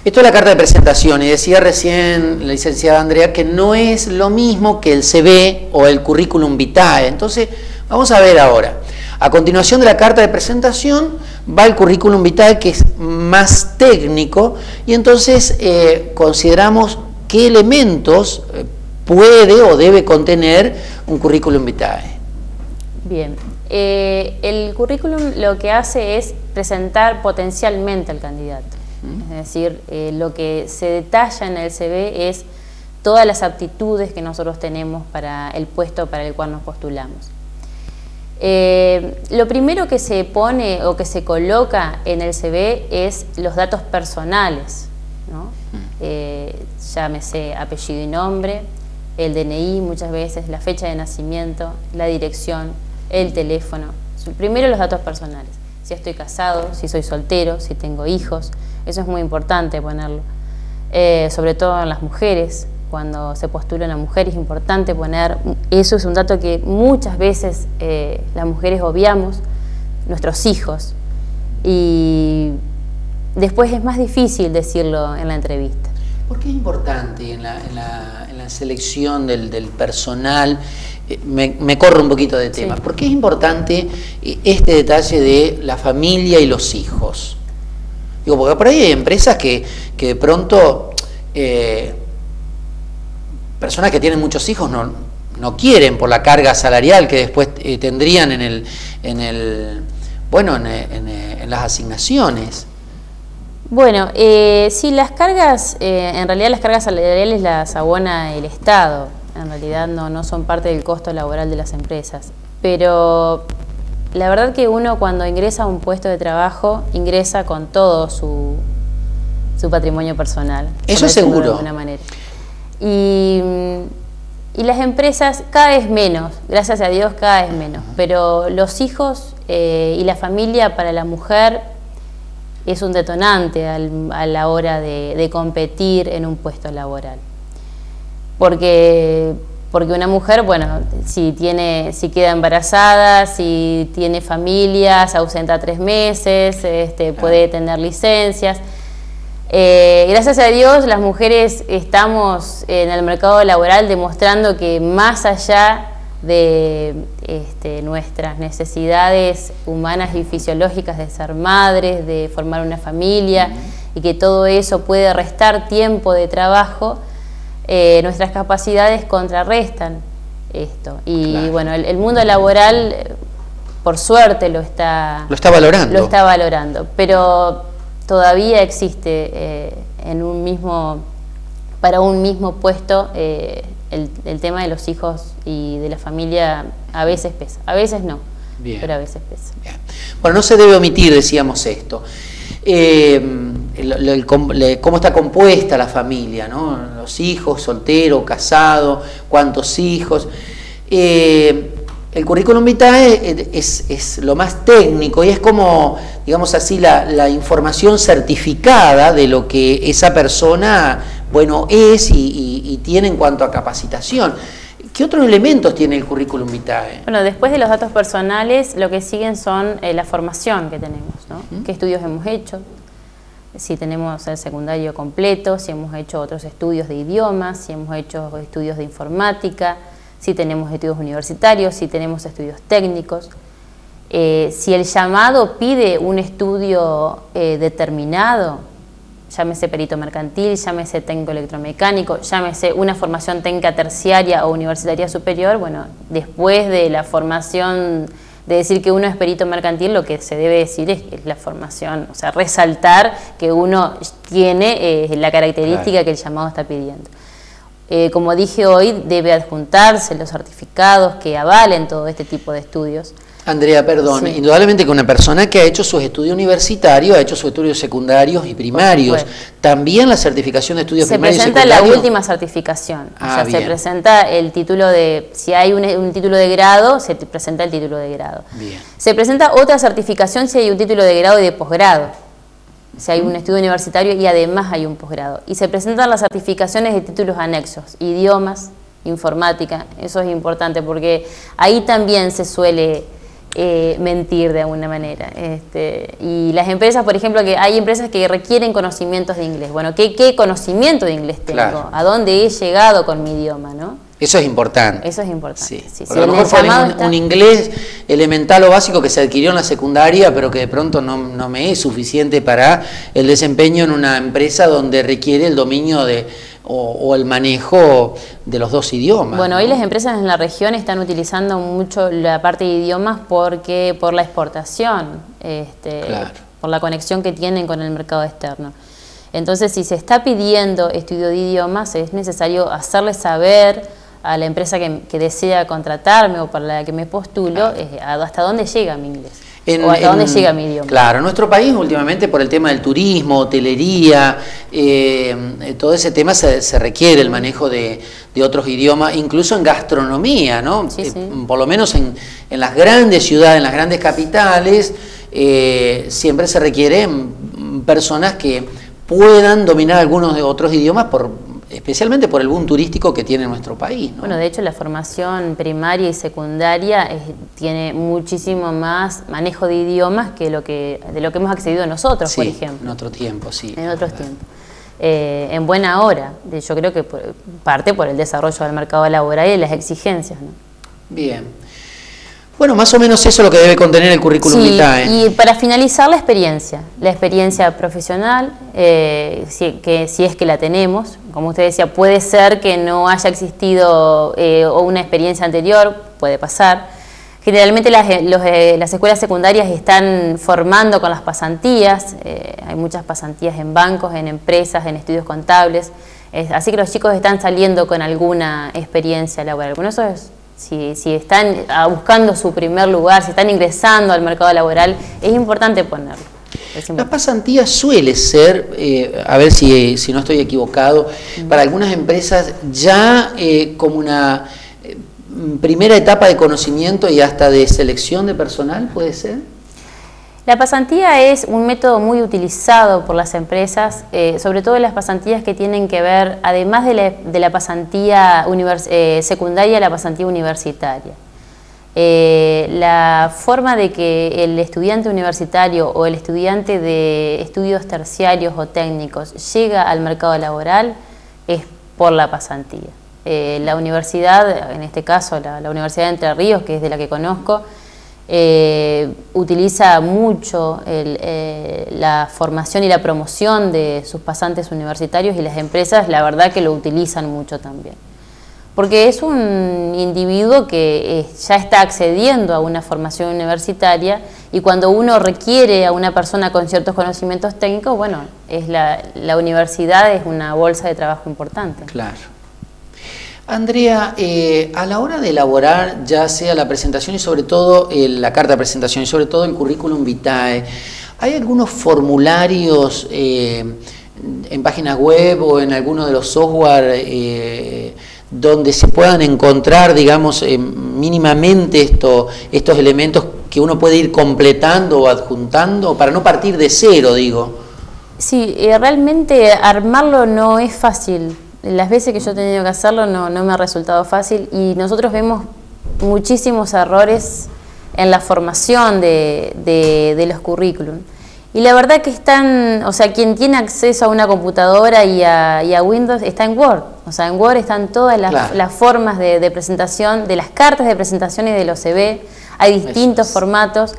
Esto es la carta de presentación y decía recién la licenciada Andrea que no es lo mismo que el CV o el currículum vitae. Entonces, vamos a ver ahora. A continuación de la carta de presentación va el currículum vitae que es más técnico y entonces eh, consideramos qué elementos eh, puede o debe contener un currículum vitae. Bien, eh, el currículum lo que hace es presentar potencialmente al candidato. Es decir, eh, lo que se detalla en el CV es todas las aptitudes que nosotros tenemos para el puesto para el cual nos postulamos. Eh, lo primero que se pone o que se coloca en el CV es los datos personales, ¿no? Eh, llámese apellido y nombre, el DNI muchas veces, la fecha de nacimiento, la dirección, el teléfono. Primero los datos personales, si estoy casado, si soy soltero, si tengo hijos, eso es muy importante ponerlo. Eh, sobre todo en las mujeres, cuando se postula una mujer es importante poner, eso es un dato que muchas veces eh, las mujeres obviamos, nuestros hijos, y después es más difícil decirlo en la entrevista. ¿Por qué es importante en la, selección del, personal? Eh, me, me, corro un poquito de tema. ¿Por qué es importante este detalle de la familia y los hijos? Digo, porque por ahí hay empresas que, de pronto, eh, personas que tienen muchos hijos no, no quieren por la carga salarial que después eh, tendrían en el, en el bueno, en, en, las asignaciones. Bueno, eh, sí, las cargas, eh, en realidad las cargas salariales las abona el Estado, en realidad no, no son parte del costo laboral de las empresas, pero la verdad que uno cuando ingresa a un puesto de trabajo, ingresa con todo su, su patrimonio personal. Eso es seguro. De alguna manera. Y, y, las empresas cada vez menos, gracias a Dios cada vez menos, pero los hijos eh, y la familia para la mujer es un detonante a la hora de, de competir en un puesto laboral. Porque porque una mujer, bueno, si, tiene, si queda embarazada, si tiene familia, se ausenta tres meses, este, puede tener licencias. Eh, gracias a Dios las mujeres estamos en el mercado laboral demostrando que más allá de este, nuestras necesidades humanas y fisiológicas de ser madres, de formar una familia y que todo eso puede restar tiempo de trabajo, eh, nuestras capacidades contrarrestan esto. Y bueno, el, mundo laboral, por suerte, lo está, lo está valorando. Lo está valorando, pero todavía existe eh, en un mismo, para un mismo puesto, eh, el, tema de los hijos y de la familia a veces pesa, a veces no, pero a veces pesa. Bueno, no se debe omitir, decíamos esto. Eh, cómo está compuesta la familia, ¿no? los hijos, soltero, casado, cuántos hijos. Eh, el currículum vitae es, lo más técnico y es como, digamos así, la, información certificada de lo que esa persona, bueno, es y, tiene en cuanto a capacitación. ¿Qué otros elementos tiene el currículum vitae? Bueno, después de los datos personales, lo que siguen son eh, la formación que tenemos, ¿no? ¿Qué estudios hemos hecho? si tenemos el secundario completo, si hemos hecho otros estudios de idiomas, si hemos hecho estudios de informática, si tenemos estudios universitarios, si tenemos estudios técnicos. Eh, si el llamado pide un estudio eh, determinado, llámese perito mercantil, llámese técnico electromecánico, llámese una formación técnica terciaria o universitaria superior, bueno, después de la formación de decir que uno es perito mercantil, lo que se debe decir es, la formación, o sea, resaltar que uno tiene eh, la característica que el llamado está pidiendo. Eh, como dije hoy, debe adjuntarse los certificados que avalen todo este tipo de estudios. Andrea, perdón, indudablemente que una persona que ha hecho sus estudios universitarios, ha hecho sus estudios secundarios y primarios, también la certificación de estudios primarios y secundarios. Se presenta la última certificación, o sea, ah, se presenta el título de, si hay un, título de grado, se presenta el título de grado. Se presenta otra certificación si hay un título de grado y de posgrado, si hay un estudio universitario y además hay un posgrado. Y se presentan las certificaciones de títulos anexos, idiomas, informática, eso es importante porque ahí también se suele eh, mentir de alguna manera. Este, y las empresas, por ejemplo, que hay empresas que requieren conocimientos de inglés. Bueno, ¿qué, qué conocimiento de inglés tengo? ¿A dónde he llegado con mi idioma? ¿no? Eso es importante. Eso es importante. Sí. a lo mejor fue un, inglés elemental o básico que se adquirió en la secundaria, pero que de pronto no, no me es suficiente para el desempeño en una empresa donde requiere el dominio de o, el manejo de los dos idiomas. Bueno, hoy las empresas en la región están utilizando mucho la parte de idiomas porque por la exportación, este, por la conexión que tienen con el mercado externo. Entonces, si se está pidiendo estudio de idiomas, es necesario hacerle saber a la empresa que, desea contratarme o para la que me postulo hasta dónde llega mi inglés. ¿O hasta dónde llega mi idioma? Claro, nuestro país últimamente por el tema del turismo, hotelería, eh, todo ese tema se, requiere el manejo de, otros idiomas, incluso en gastronomía, ¿no? Eh, por lo menos en, las grandes ciudades, en las grandes capitales, eh, siempre se requieren personas que puedan dominar algunos de otros idiomas por especialmente por el boom turístico que tiene nuestro país. Bueno, de hecho la formación primaria y secundaria tiene muchísimo más manejo de idiomas que lo que de lo que hemos accedido nosotros, por ejemplo. En otro tiempo, sí. En otros tiempos. Eh, en buena hora. Yo creo que parte por el desarrollo del mercado laboral y las exigencias. Bien. Bueno, más o menos eso es lo que debe contener el currículum sí, Y para finalizar la experiencia, la experiencia profesional, eh, que si es que la tenemos, como usted decía, puede ser que no haya existido eh, una experiencia anterior, puede pasar. Generalmente las, eh, las, escuelas secundarias están formando con las pasantías, hay muchas pasantías en bancos, en empresas, en estudios contables, así que los chicos están saliendo con alguna experiencia laboral. Bueno, eso es si, si, están ah, buscando su primer lugar, si están ingresando al mercado laboral, es importante ponerlo. La pasantía suele ser, eh, a ver si, si, no estoy equivocado, para algunas empresas ya eh, como una eh, primera etapa de conocimiento y hasta de selección de personal, ¿puede ser? La pasantía es un método muy utilizado por las empresas, eh, sobre todo las pasantías que tienen que ver, además de la, pasantía eh, secundaria, la pasantía universitaria. Eh, la forma de que el estudiante universitario o el estudiante de estudios terciarios o técnicos llega al mercado laboral es por la pasantía. la universidad, en este caso la Universidad de Entre Ríos, que es de la que conozco, eh, utiliza mucho eh, la formación y la promoción de sus pasantes universitarios y las empresas la verdad que lo utilizan mucho también. Porque es un individuo que eh, ya está accediendo a una formación universitaria y cuando uno requiere a una persona con ciertos conocimientos técnicos, bueno, es la, la universidad es una bolsa de trabajo importante. Claro. Andrea, eh, a la hora de elaborar ya sea la presentación y sobre todo la carta de presentación y sobre todo el currículum vitae, ¿hay algunos formularios eh, en páginas web o en alguno de los software eh, donde se puedan encontrar, digamos, mínimamente estos elementos que uno puede ir completando o adjuntando para no partir de cero, digo? Sí, realmente armarlo no es fácil las veces que yo he tenido que hacerlo no, me ha resultado fácil y nosotros vemos muchísimos errores en la formación de, los currículum. Y la verdad que están, o sea, quien tiene acceso a una computadora y a, Windows está en Word. O sea, en Word están todas las, formas de, presentación, de las cartas de presentación y de los CV. Hay distintos formatos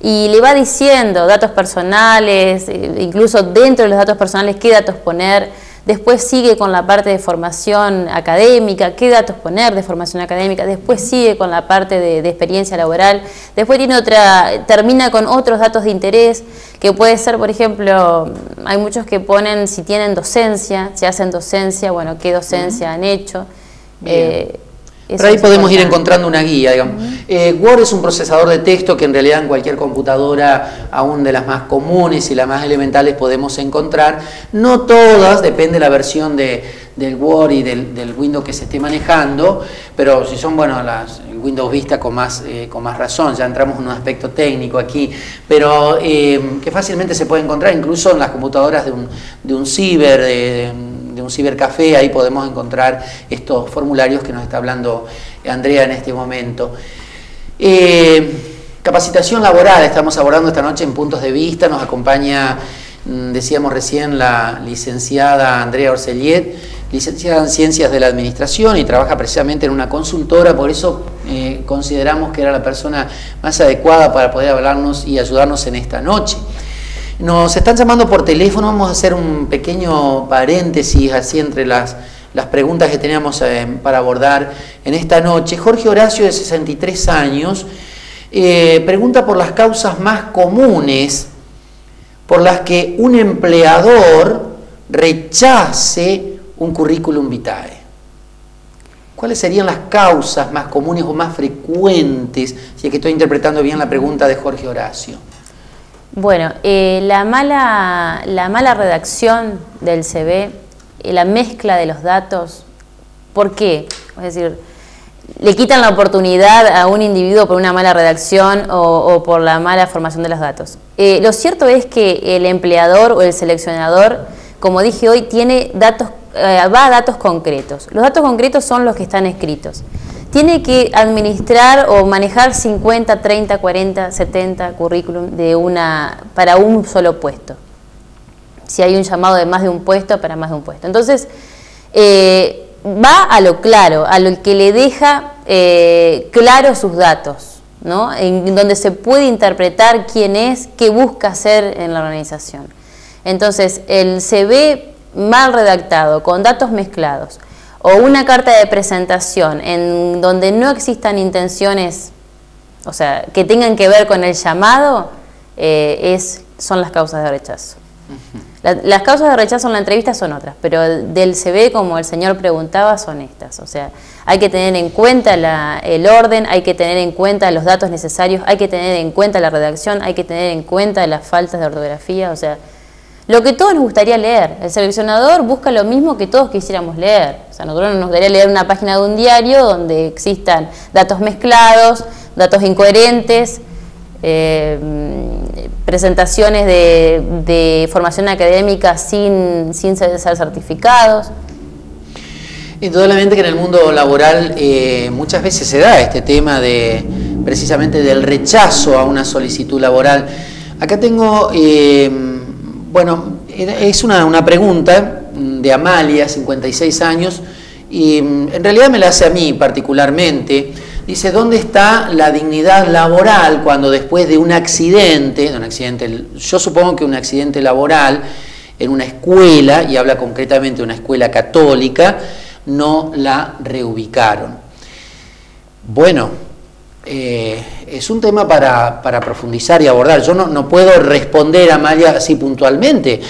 y le va diciendo datos personales, eh, incluso dentro de los datos personales qué datos poner después sigue con la parte de formación académica, qué datos poner de formación académica, después sigue con la parte de, experiencia laboral, después tiene otra, termina con otros datos de interés, que puede ser, por ejemplo, hay muchos que ponen si tienen docencia, si hacen docencia, bueno, qué docencia han hecho. Por ahí podemos ir encontrando una guía, digamos. Eh, Word es un procesador de texto que en realidad en cualquier computadora, aún de las más comunes y las más elementales, podemos encontrar. No todas, depende de la versión de, del Word y del, Windows que se esté manejando, pero si son, bueno, las, el Windows Vista con más, eh, con más razón, ya entramos en un aspecto técnico aquí, pero eh, que fácilmente se puede encontrar incluso en las computadoras de un, de un ciber, de de un cibercafé, ahí podemos encontrar estos formularios que nos está hablando Andrea en este momento. Eh, capacitación laboral, estamos abordando esta noche en puntos de vista, nos acompaña, mm, decíamos recién, la licenciada Andrea Orselliet, licenciada en Ciencias de la Administración y trabaja precisamente en una consultora, por eso eh, consideramos que era la persona más adecuada para poder hablarnos y ayudarnos en esta noche. Nos están llamando por teléfono, vamos a hacer un pequeño paréntesis así entre las, las preguntas que teníamos eh, para abordar en esta noche. Jorge Horacio, de 63 años, eh, pregunta por las causas más comunes por las que un empleador rechace un currículum vitae. ¿Cuáles serían las causas más comunes o más frecuentes? Si es que estoy interpretando bien la pregunta de Jorge Horacio. Bueno, eh, la, mala, la mala redacción del CV, eh, la mezcla de los datos, ¿por qué? Es decir, le quitan la oportunidad a un individuo por una mala redacción o, por la mala formación de los datos. Eh, lo cierto es que el empleador o el seleccionador, como dije hoy, tiene datos, va a datos concretos. Los datos concretos son los que están escritos tiene que administrar o manejar 50, 30, 40, 70 currículum de una, para un solo puesto. Si hay un llamado de más de un puesto, para más de un puesto. Entonces, eh, va a lo claro, a lo que le deja eh, claro sus datos, ¿no? en donde se puede interpretar quién es, qué busca hacer en la organización. Entonces, el CV mal redactado, con datos mezclados, o una carta de presentación en donde no existan intenciones, o sea, que tengan que ver con el llamado, eh, es, son las causas de rechazo. las causas de rechazo en la entrevista son otras, pero del CV, como el señor preguntaba, son estas. O sea, hay que tener en cuenta el orden, hay que tener en cuenta los datos necesarios, hay que tener en cuenta la redacción, hay que tener en cuenta las faltas de ortografía, o sea, lo que todos nos gustaría leer. El seleccionador busca lo mismo que todos quisiéramos leer. O sea, nosotros nos gustaría leer una página de un diario donde existan datos mezclados, datos incoherentes, eh, presentaciones de, formación académica sin, sin ser certificados. Indudablemente que en el mundo laboral eh, muchas veces se da este tema de precisamente del rechazo a una solicitud laboral. Acá tengo eh, bueno, es una, pregunta de Amalia, 56 años, y mm, en realidad me la hace a mí particularmente. Dice, ¿dónde está la dignidad laboral cuando después de un accidente, de un accidente, yo supongo que un accidente laboral en una escuela, y habla concretamente de una escuela católica, no la reubicaron? Bueno, eh, es un tema para, profundizar y abordar. Yo no, puedo responder a Amalia así puntualmente.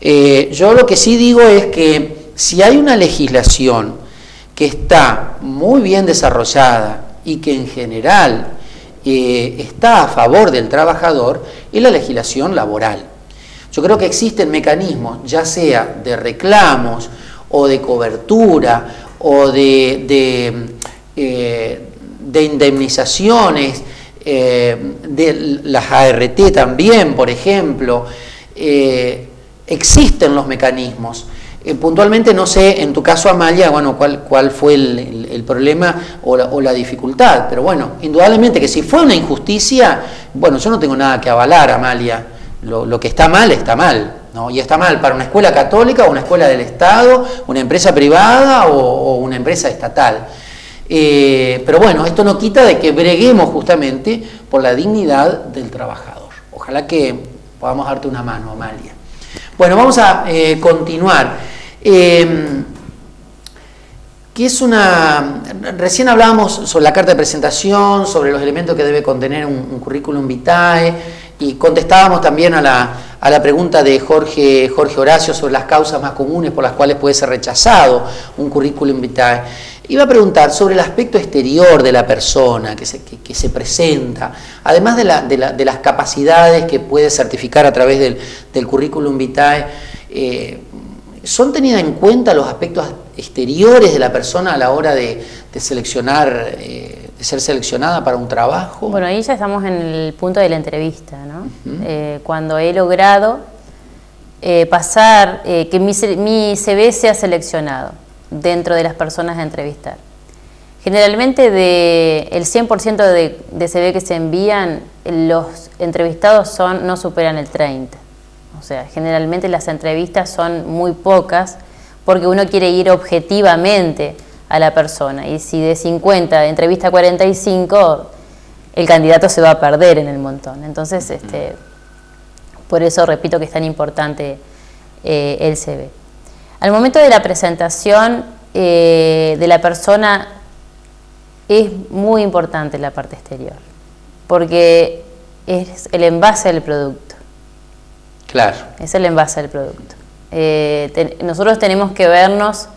Eh, yo lo que sí digo es que si hay una legislación que está muy bien desarrollada y que en general eh, está a favor del trabajador, es la legislación laboral. Yo creo que existen mecanismos, ya sea de reclamos o de cobertura o de, de indemnizaciones, eh, de las ART también, por ejemplo, eh, existen los mecanismos. Eh, puntualmente no sé, en tu caso Amalia, bueno, cuál, cuál fue el, problema o la, dificultad, pero bueno, indudablemente que si fue una injusticia, bueno, yo no tengo nada que avalar, Amalia, lo, que está mal está mal, ¿no? Y está mal para una escuela católica o una escuela del Estado, una empresa privada o una empresa estatal. Eh, pero bueno, esto no quita de que breguemos justamente por la dignidad del trabajador. Ojalá que podamos darte una mano, Amalia. Bueno, vamos a eh, continuar. Em, es una... Recién hablábamos sobre la carta de presentación, sobre los elementos que debe contener un, currículum vitae, y contestábamos también a la, pregunta de Jorge, Jorge Horacio sobre las causas más comunes por las cuales puede ser rechazado un currículum vitae. Iba a preguntar sobre el aspecto exterior de la persona que se, que, se presenta, además de, la, de, las capacidades que puede certificar a través del, del currículum vitae. Eh, ¿Son tenidas en cuenta los aspectos exteriores de la persona a la hora de, seleccionar, eh, de ser seleccionada para un trabajo? Bueno, ahí ya estamos en el punto de la entrevista, ¿no? Eh, cuando he logrado pasar, que mi, mi, CV sea seleccionado dentro de las personas a entrevistar. Generalmente de el 100% de, de CV que se envían, los entrevistados son no superan el 30%. O sea, generalmente las entrevistas son muy pocas porque uno quiere ir objetivamente a la persona. Y si de 50 de entrevista 45, el candidato se va a perder en el montón. Entonces, este, por eso repito que es tan importante eh, el CV. Al momento de la presentación eh, de la persona es muy importante la parte exterior, porque es el envase del producto. Claro. Es el envase del producto. Eh, nosotros tenemos que vernos,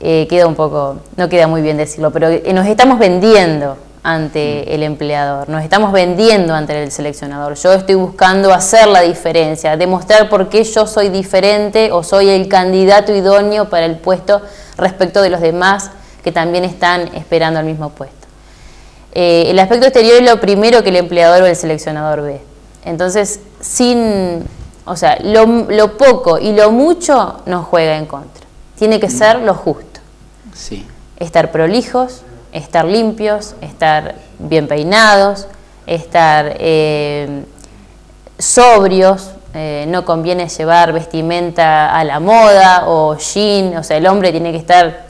eh, queda un poco, no queda muy bien decirlo, pero eh, nos estamos vendiendo ante mm. el empleador, nos estamos vendiendo ante el seleccionador. Yo estoy buscando hacer la diferencia, demostrar por qué yo soy diferente o soy el candidato idóneo para el puesto respecto de los demás que también están esperando el mismo puesto. el aspecto exterior es lo primero que el empleador o el seleccionador ve. Entonces, sin, o sea, lo, poco y lo mucho nos juega en contra. Tiene que ser lo justo. Sí. Estar prolijos, estar limpios, estar bien peinados, estar eh, sobrios, eh, no conviene llevar vestimenta a la moda o jean, o sea, el hombre tiene que estar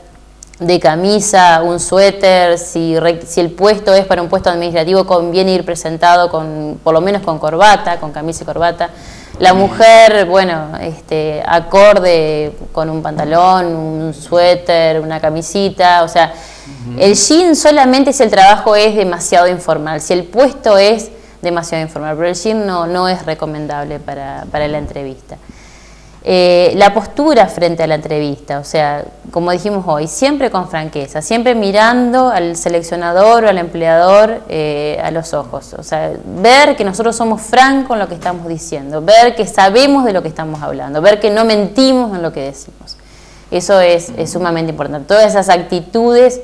de camisa, un suéter, si, si, el puesto es para un puesto administrativo conviene ir presentado con, por lo menos con corbata, con camisa y corbata. La mujer, bueno, este, acorde con un pantalón, un suéter, una camisita, o sea, el jean solamente si el trabajo es demasiado informal, si el puesto es demasiado informal, pero el jean no, no es recomendable para, para la entrevista. Eh, la postura frente a la entrevista, o sea, como dijimos hoy, siempre con franqueza, siempre mirando al seleccionador o al empleador eh, a los ojos, o sea, ver que nosotros somos francos en lo que estamos diciendo, ver que sabemos de lo que estamos hablando, ver que no mentimos en lo que decimos. Eso es, sumamente importante. Todas esas actitudes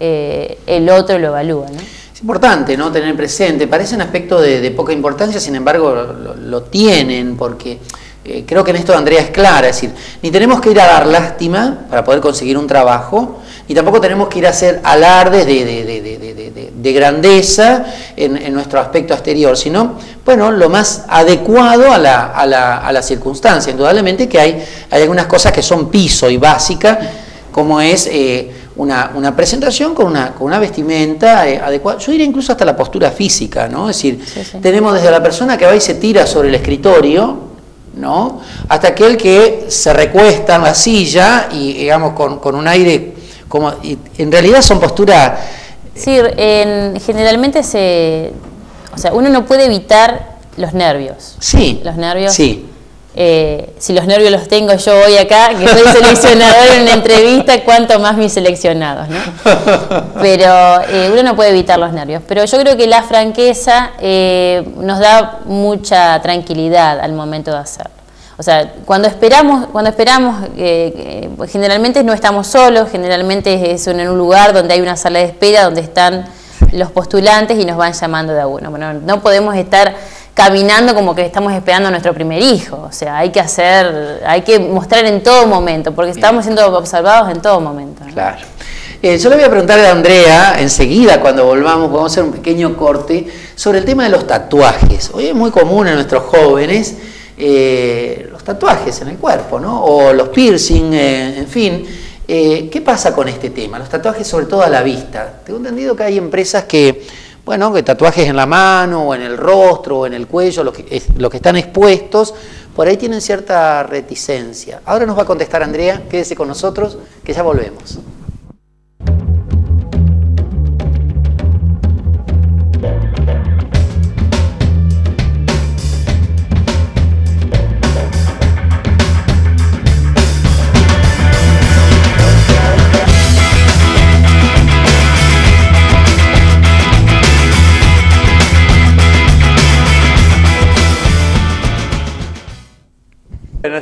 eh, el otro lo evalúa. Es importante ¿no? tener presente, parece un aspecto de, poca importancia, sin embargo lo tienen porque eh, creo que en esto Andrea es clara, es decir, ni tenemos que ir a dar lástima para poder conseguir un trabajo, ni tampoco tenemos que ir a hacer alardes de, grandeza en, nuestro aspecto exterior, sino, bueno, lo más adecuado a la, a la, circunstancia. Indudablemente que hay, hay algunas cosas que son piso y básica, como es... Eh, una, presentación con una, con una vestimenta eh, adecuada. Yo diría incluso hasta la postura física, ¿no? Es decir, tenemos desde la persona que va y se tira sobre el escritorio, ¿no? Hasta aquel que se recuesta en la silla y, digamos, con, un aire como... en realidad son posturas... Sí, generalmente se... O sea, uno no puede evitar los nervios. Sí. Los nervios. Sí. Eh, si los nervios los tengo yo hoy acá, que soy seleccionador en una entrevista, cuanto más mis seleccionados, ¿no? Pero eh, uno no puede evitar los nervios. Pero yo creo que la franqueza eh, nos da mucha tranquilidad al momento de hacerlo. O sea, cuando esperamos, cuando esperamos, pues generalmente no estamos solos, generalmente es en un lugar donde hay una sala de espera, donde están los postulantes y nos van llamando de a uno. Bueno, no podemos estar caminando como que estamos esperando a nuestro primer hijo. O sea, hay que hacer, hay que mostrar en todo momento, porque estamos siendo observados en todo momento. Claro. Eh, yo le voy a preguntar a Andrea enseguida, cuando volvamos, vamos a hacer un pequeño corte, sobre el tema de los tatuajes. Hoy es muy común en nuestros jóvenes eh, los tatuajes en el cuerpo, ¿no? O los piercing, eh, en fin. ¿Qué pasa con este tema? Los tatuajes sobre todo a la vista. Tengo entendido que hay empresas que bueno, que tatuajes en la mano o en el rostro o en el cuello, los que, que están expuestos, por ahí tienen cierta reticencia. Ahora nos va a contestar Andrea, quédese con nosotros, que ya volvemos.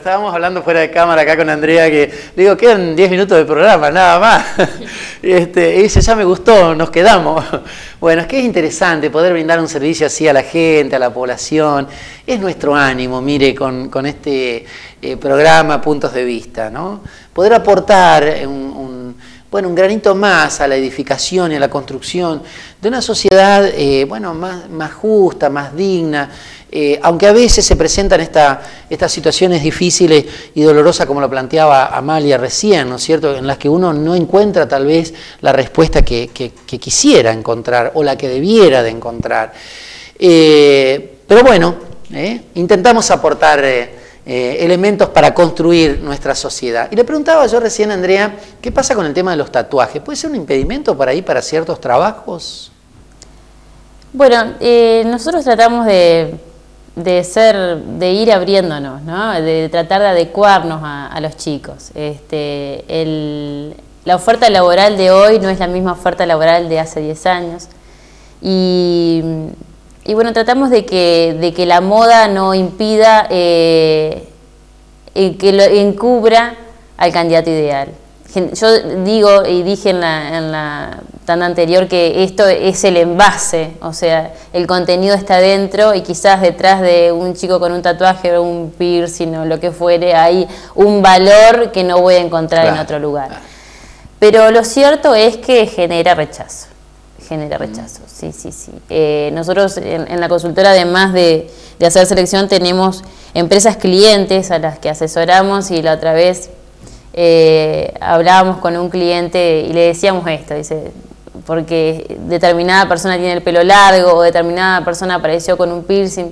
Estábamos hablando fuera de cámara acá con Andrea que digo, quedan 10 minutos de programa, nada más. Este, y dice, ya me gustó, nos quedamos. Bueno, es que es interesante poder brindar un servicio así a la gente, a la población. Es nuestro ánimo, mire, con, este eh, programa Puntos de Vista, ¿no? Poder aportar un, bueno, un granito más a la edificación y a la construcción de una sociedad eh, bueno, más, más justa, más digna, eh, aunque a veces se presentan estas situaciones difíciles y dolorosas, como lo planteaba Amalia recién, ¿no es cierto?, en las que uno no encuentra tal vez la respuesta que, quisiera encontrar o la que debiera de encontrar. Eh, pero bueno, intentamos aportar elementos para construir nuestra sociedad. Y le preguntaba yo recién a Andrea, ¿qué pasa con el tema de los tatuajes? ¿Puede ser un impedimento para ahí para ciertos trabajos? Bueno, nosotros tratamos de de ser, de ir abriéndonos, ¿no? de tratar de adecuarnos a, los chicos. Este, la oferta laboral de hoy no es la misma oferta laboral de hace 10 años. Y, bueno, tratamos de que, de que la moda no impida eh, que lo encubra al candidato ideal. Yo digo y dije en la, en la tan anterior que esto es el envase, o sea, el contenido está dentro y quizás detrás de un chico con un tatuaje o un piercing o lo que fuere hay un valor que no voy a encontrar en otro lugar. Pero lo cierto es que genera rechazo, genera mm. rechazo, sí, sí, sí. Eh, nosotros en, la consultora, además de, de hacer selección, tenemos empresas clientes a las que asesoramos y la otra vez eh, hablábamos con un cliente y le decíamos esto, dice, porque determinada persona tiene el pelo largo o determinada persona apareció con un piercing.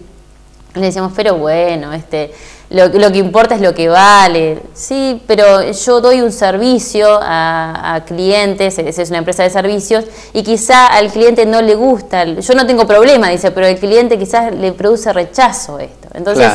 Le decíamos, pero bueno, este, lo, lo, que importa es lo que vale. Sí, pero yo doy un servicio a, a clientes, es una empresa de servicios, y quizá al cliente no le gusta. Yo no tengo problema, dice, pero el cliente quizás le produce rechazo esto. Entonces,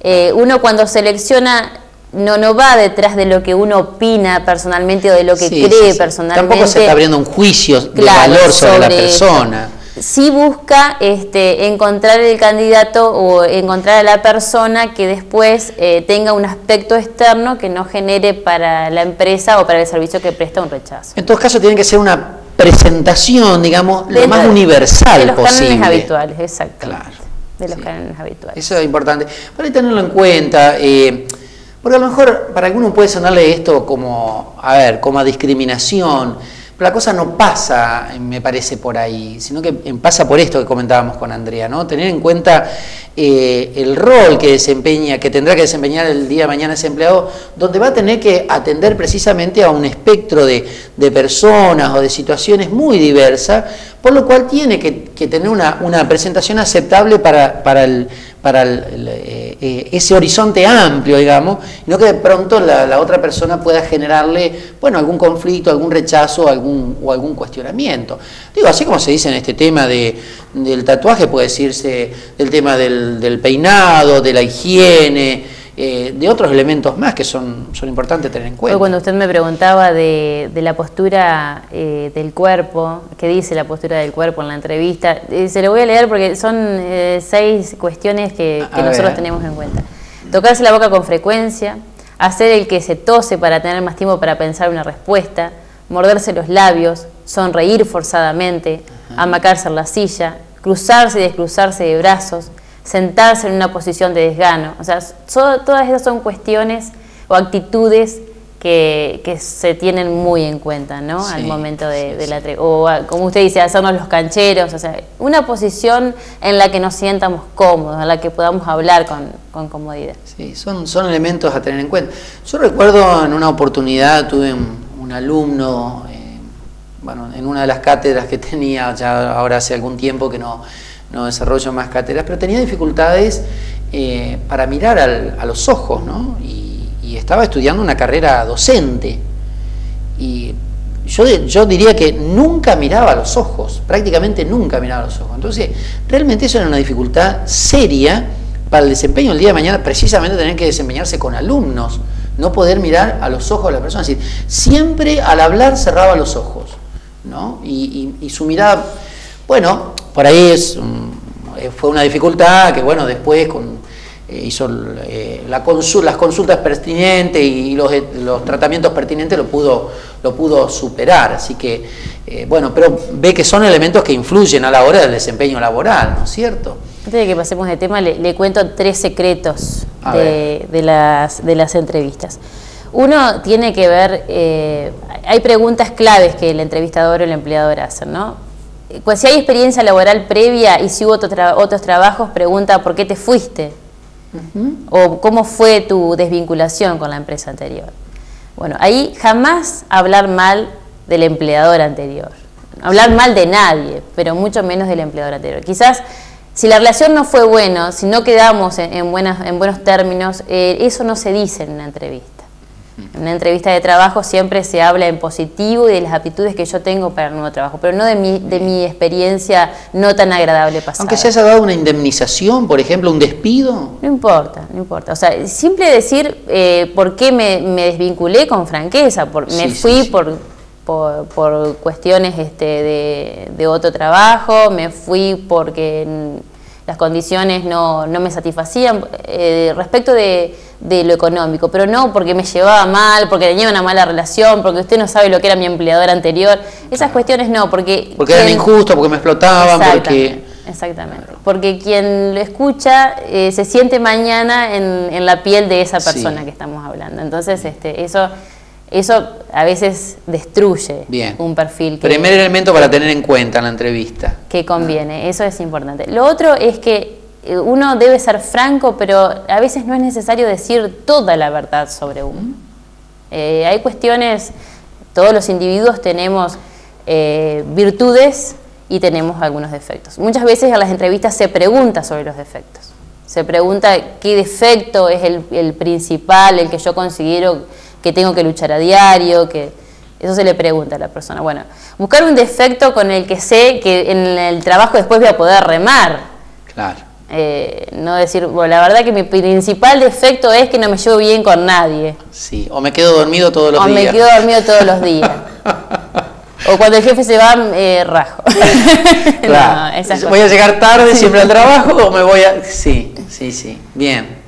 eh, uno cuando selecciona no, no va detrás de lo que uno opina personalmente o de lo que cree personalmente. Tampoco se está abriendo un juicio de valor sobre, la persona. Sí busca este, encontrar el candidato o encontrar a la persona que después eh, tenga un aspecto externo que no genere para la empresa o para el servicio que presta un rechazo. En todo caso, tiene que ser una presentación, digamos, lo más universal de los posible. habituales, exacto. Claro. De los cánones habituales. Eso es importante. Para tenerlo en cuenta. Eh, porque a lo mejor para alguno puede sonarle esto como, a ver, como a discriminación, pero la cosa no pasa, me parece, por ahí, sino que pasa por esto que comentábamos con Andrea, ¿no? Tener en cuenta eh, el rol que desempeña, que tendrá que desempeñar el día de mañana ese empleado, donde va a tener que atender precisamente a un espectro de, personas o de situaciones muy diversas, por lo cual tiene que, tener una, presentación aceptable para, para, el, para eh, eh, ese horizonte amplio, digamos, no que de pronto la, otra persona pueda generarle, bueno, algún conflicto, algún rechazo algún, o algún cuestionamiento. Digo, así como se dice en este tema de, del tatuaje, puede decirse del tema del, peinado, de la higiene, eh, de otros elementos más que son, son importantes tener en cuenta. Cuando usted me preguntaba de, la postura eh, del cuerpo, ¿qué dice la postura del cuerpo en la entrevista? Eh, se lo voy a leer porque son seis cuestiones que, nosotros tenemos en cuenta. Tocarse la boca con frecuencia, hacer el que se tose para tener más tiempo para pensar una respuesta, morderse los labios, sonreír forzadamente, amacarse en la silla, cruzarse y descruzarse de brazos, sentarse en una posición de desgano. O sea, todas esas son cuestiones o actitudes que, se tienen muy en cuenta, ¿no? Al momento de, la O como usted dice, hacernos los cancheros, o sea, una posición en la que nos sientamos cómodos, en la que podamos hablar con, comodidad. Sí, son, son elementos a tener en cuenta. Yo recuerdo en una oportunidad tuve un alumno bueno, en una de las cátedras que tenía, ya ahora hace algún tiempo que no, no desarrollo más cátedras, pero tenía dificultades eh, para mirar a los ojos, ¿no? Y, estaba estudiando una carrera docente. Y yo, yo diría que nunca miraba a los ojos, prácticamente nunca miraba a los ojos. Entonces, realmente eso era una dificultad seria para el desempeño el día de mañana, precisamente tener que desempeñarse con alumnos, no poder mirar a los ojos de la persona. Es decir, siempre al hablar cerraba los ojos, ¿no? y su mirada, bueno, por ahí es, eh, fue una dificultad que, bueno, después con, eh, hizo eh, la las consultas pertinentes y los, los, tratamientos pertinentes lo pudo, lo pudo superar. Así que, bueno, pero ve que son elementos que influyen a la hora del desempeño laboral, ¿no es cierto? Antes de que pasemos de tema, le, cuento tres secretos de, de, las, de las entrevistas. Uno tiene que ver, hay preguntas claves que el entrevistador o el empleador hacen, ¿no? Pues si hay experiencia laboral previa y si hubo otros trabajos, pregunta por qué te fuiste o cómo fue tu desvinculación con la empresa anterior. Bueno, ahí jamás hablar mal del empleador anterior, hablar mal de nadie, pero mucho menos del empleador anterior. Quizás si la relación no fue buena, si no quedamos en, buenas, en buenos términos, eh, eso no se dice en una entrevista. En una entrevista de trabajo siempre se habla en positivo y de las aptitudes que yo tengo para el nuevo trabajo, pero no de mi, de mi experiencia no tan agradable pasada. Aunque se haya dado una indemnización, por ejemplo, un despido. No importa, no importa. O sea, simple decir eh, por qué me, desvinculé con franqueza, por, me fui Por, por, cuestiones este, de, de otro trabajo, me fui porque las condiciones no, no me satisfacían. Eh, respecto de, de, lo económico, pero no porque me llevaba mal, porque tenía una mala relación, porque usted no sabe lo que era mi empleador anterior. Esas cuestiones no, porque... Porque eran injustos, porque me explotaban, porque... Exactamente, porque quien lo escucha eh, se siente mañana en, en, la piel de esa persona que estamos hablando. Entonces, este, eso eso a veces destruye un perfil. Que, Primer elemento para tener en cuenta en la entrevista. Que conviene, eso es importante. Lo otro es que eh, uno debe ser franco, pero a veces no es necesario decir toda la verdad sobre uno. Eh, hay cuestiones, todos los individuos tenemos eh, virtudes y tenemos algunos defectos. Muchas veces en las entrevistas se pregunta sobre los defectos. Se pregunta qué defecto es el, el principal, el que yo considero que tengo que luchar a diario, que eso se le pregunta a la persona. Bueno, buscar un defecto con el que sé que en el trabajo después voy a poder remar. Claro. Eh, no decir, bueno, la verdad que mi principal defecto es que no me llevo bien con nadie. Sí, o me quedo dormido todos los días. O me quedo dormido todos los días. o cuando el jefe se va, eh, rajo. Claro. voy a llegar tarde siempre al trabajo o me voy a... Sí, sí, sí. Bien.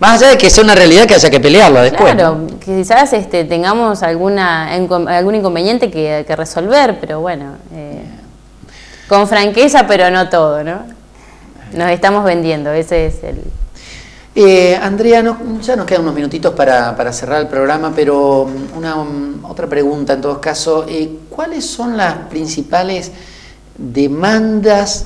Más allá de que sea una realidad que haya que pelearla después. Claro, quizás este, tengamos alguna, algún inconveniente que, resolver, pero bueno, eh, con franqueza, pero no todo, ¿no? Nos estamos vendiendo, ese es el... Eh, Andrea, ya nos quedan unos minutitos para, cerrar el programa, pero una otra pregunta en todo caso. Eh, ¿Cuáles son las principales demandas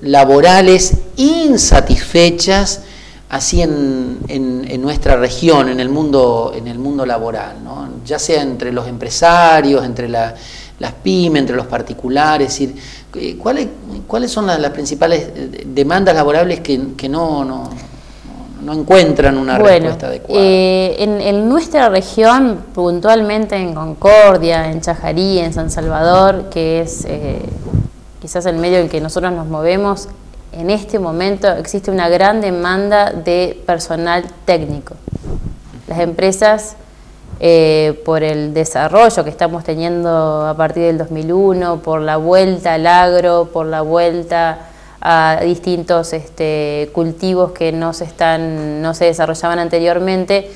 laborales insatisfechas así en, en, nuestra región, en el mundo, en el mundo laboral, ¿no? ya sea entre los empresarios, entre las pymes, entre los particulares, eh, ¿cuáles, ¿cuáles son las, principales eh, demandas laborables que, no, no, no, encuentran una respuesta adecuada? Eh, en, en, nuestra región, puntualmente en Concordia, en Chajarí, en San Salvador, que es quizás el medio en que nosotros nos movemos, en este momento existe una gran demanda de personal técnico. Las empresas, eh, por el desarrollo que estamos teniendo a partir del 2001, por la vuelta al agro, por la vuelta a distintos este, cultivos que no se, están, no se desarrollaban anteriormente,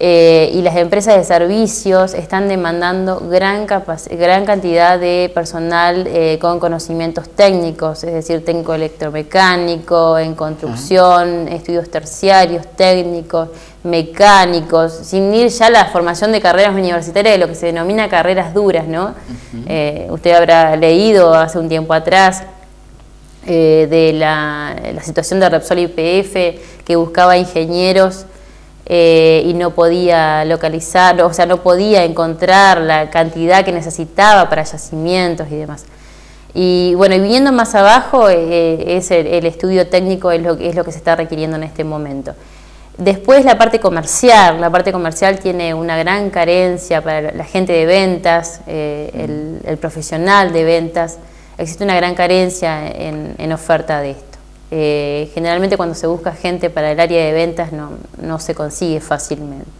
eh, y las empresas de servicios están demandando gran, gran cantidad de personal eh, con conocimientos técnicos, es decir, técnico electromecánico, en construcción, estudios terciarios, técnicos, mecánicos, sin ir ya a la formación de carreras universitarias, de lo que se denomina carreras duras, ¿no? Eh, usted habrá leído hace un tiempo atrás de la, la situación de Repsol YPF que buscaba ingenieros eh, y no podía localizar, o sea, no podía encontrar la cantidad que necesitaba para yacimientos y demás. Y bueno, y viniendo más abajo, eh, es el, estudio técnico es lo, que se está requiriendo en este momento. Después la parte comercial, la parte comercial tiene una gran carencia para la gente de ventas, eh, el, profesional de ventas, existe una gran carencia en, oferta de esto. Eh, generalmente cuando se busca gente para el área de ventas no, no se consigue fácilmente.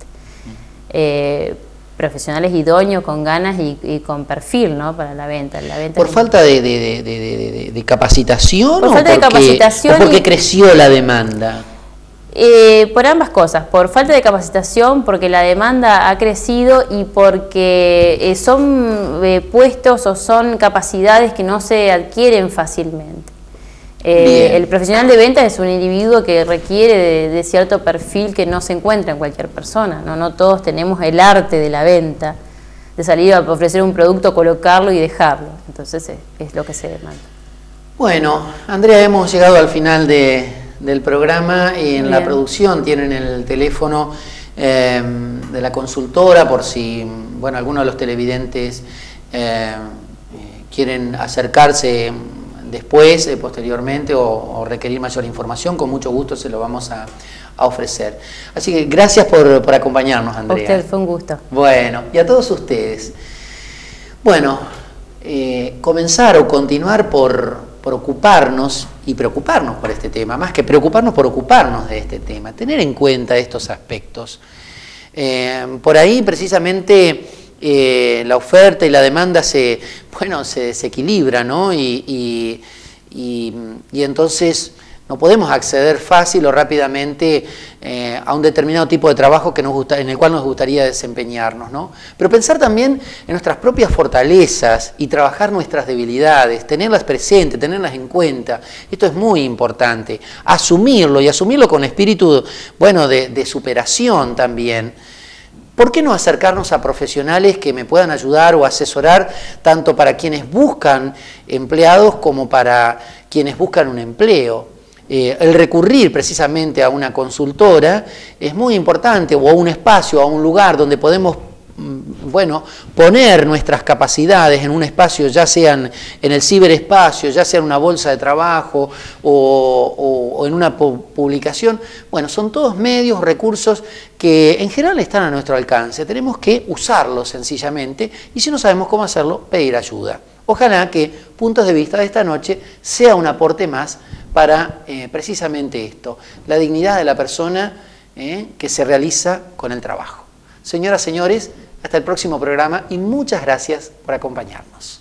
Eh, profesionales idóneos, con ganas y, con perfil ¿no? para la venta. La venta ¿Por falta de, de, capacitación? Por falta de capacitación. ¿O porque creció la demanda? Eh, por ambas cosas, por falta de capacitación, porque la demanda ha crecido y porque eh, son eh, puestos o son capacidades que no se adquieren fácilmente. El profesional de ventas es un individuo que requiere de, cierto perfil que no se encuentra en cualquier persona. No, no todos tenemos el arte de la venta, de salir a ofrecer un producto, colocarlo y dejarlo. Entonces es lo que se demanda. Bueno, Andrea, hemos llegado al final de, del programa y en la producción tienen el teléfono eh, de la consultora por si, bueno, algunos de los televidentes eh, quieren acercarse después, eh, posteriormente, o, requerir mayor información, con mucho gusto se lo vamos a, ofrecer. Así que gracias por, por acompañarnos, Andrea. A usted, fue un gusto. Bueno, y a todos ustedes. Bueno, comenzar o continuar por, por ocuparnos y preocuparnos por este tema, más que preocuparnos por ocuparnos de este tema, tener en cuenta estos aspectos. Eh, por ahí precisamente eh, la oferta y la demanda se, bueno, se desequilibra, ¿no? y, y entonces no podemos acceder fácil o rápidamente eh, a un determinado tipo de trabajo que nos gusta, en el cual nos gustaría desempeñarnos. ¿no? Pero pensar también en nuestras propias fortalezas y trabajar nuestras debilidades, tenerlas presentes, tenerlas en cuenta. Esto es muy importante. Asumirlo y asumirlo con espíritu bueno, de superación también. ¿Por qué no acercarnos a profesionales que me puedan ayudar o asesorar tanto para quienes buscan empleados como para quienes buscan un empleo? Eh, el recurrir precisamente a una consultora es muy importante, o a un espacio, a un lugar donde podemos bueno, poner nuestras capacidades en un espacio, ya sean en el ciberespacio, ya sea en una bolsa de trabajo o, en una publicación, bueno, son todos medios, recursos que en general están a nuestro alcance. Tenemos que usarlos sencillamente y si no sabemos cómo hacerlo, pedir ayuda. Ojalá que Puntos de Vista de esta noche sea un aporte más para eh, precisamente esto, la dignidad de la persona eh, que se realiza con el trabajo. Señoras, señores, hasta el próximo programa y muchas gracias por acompañarnos.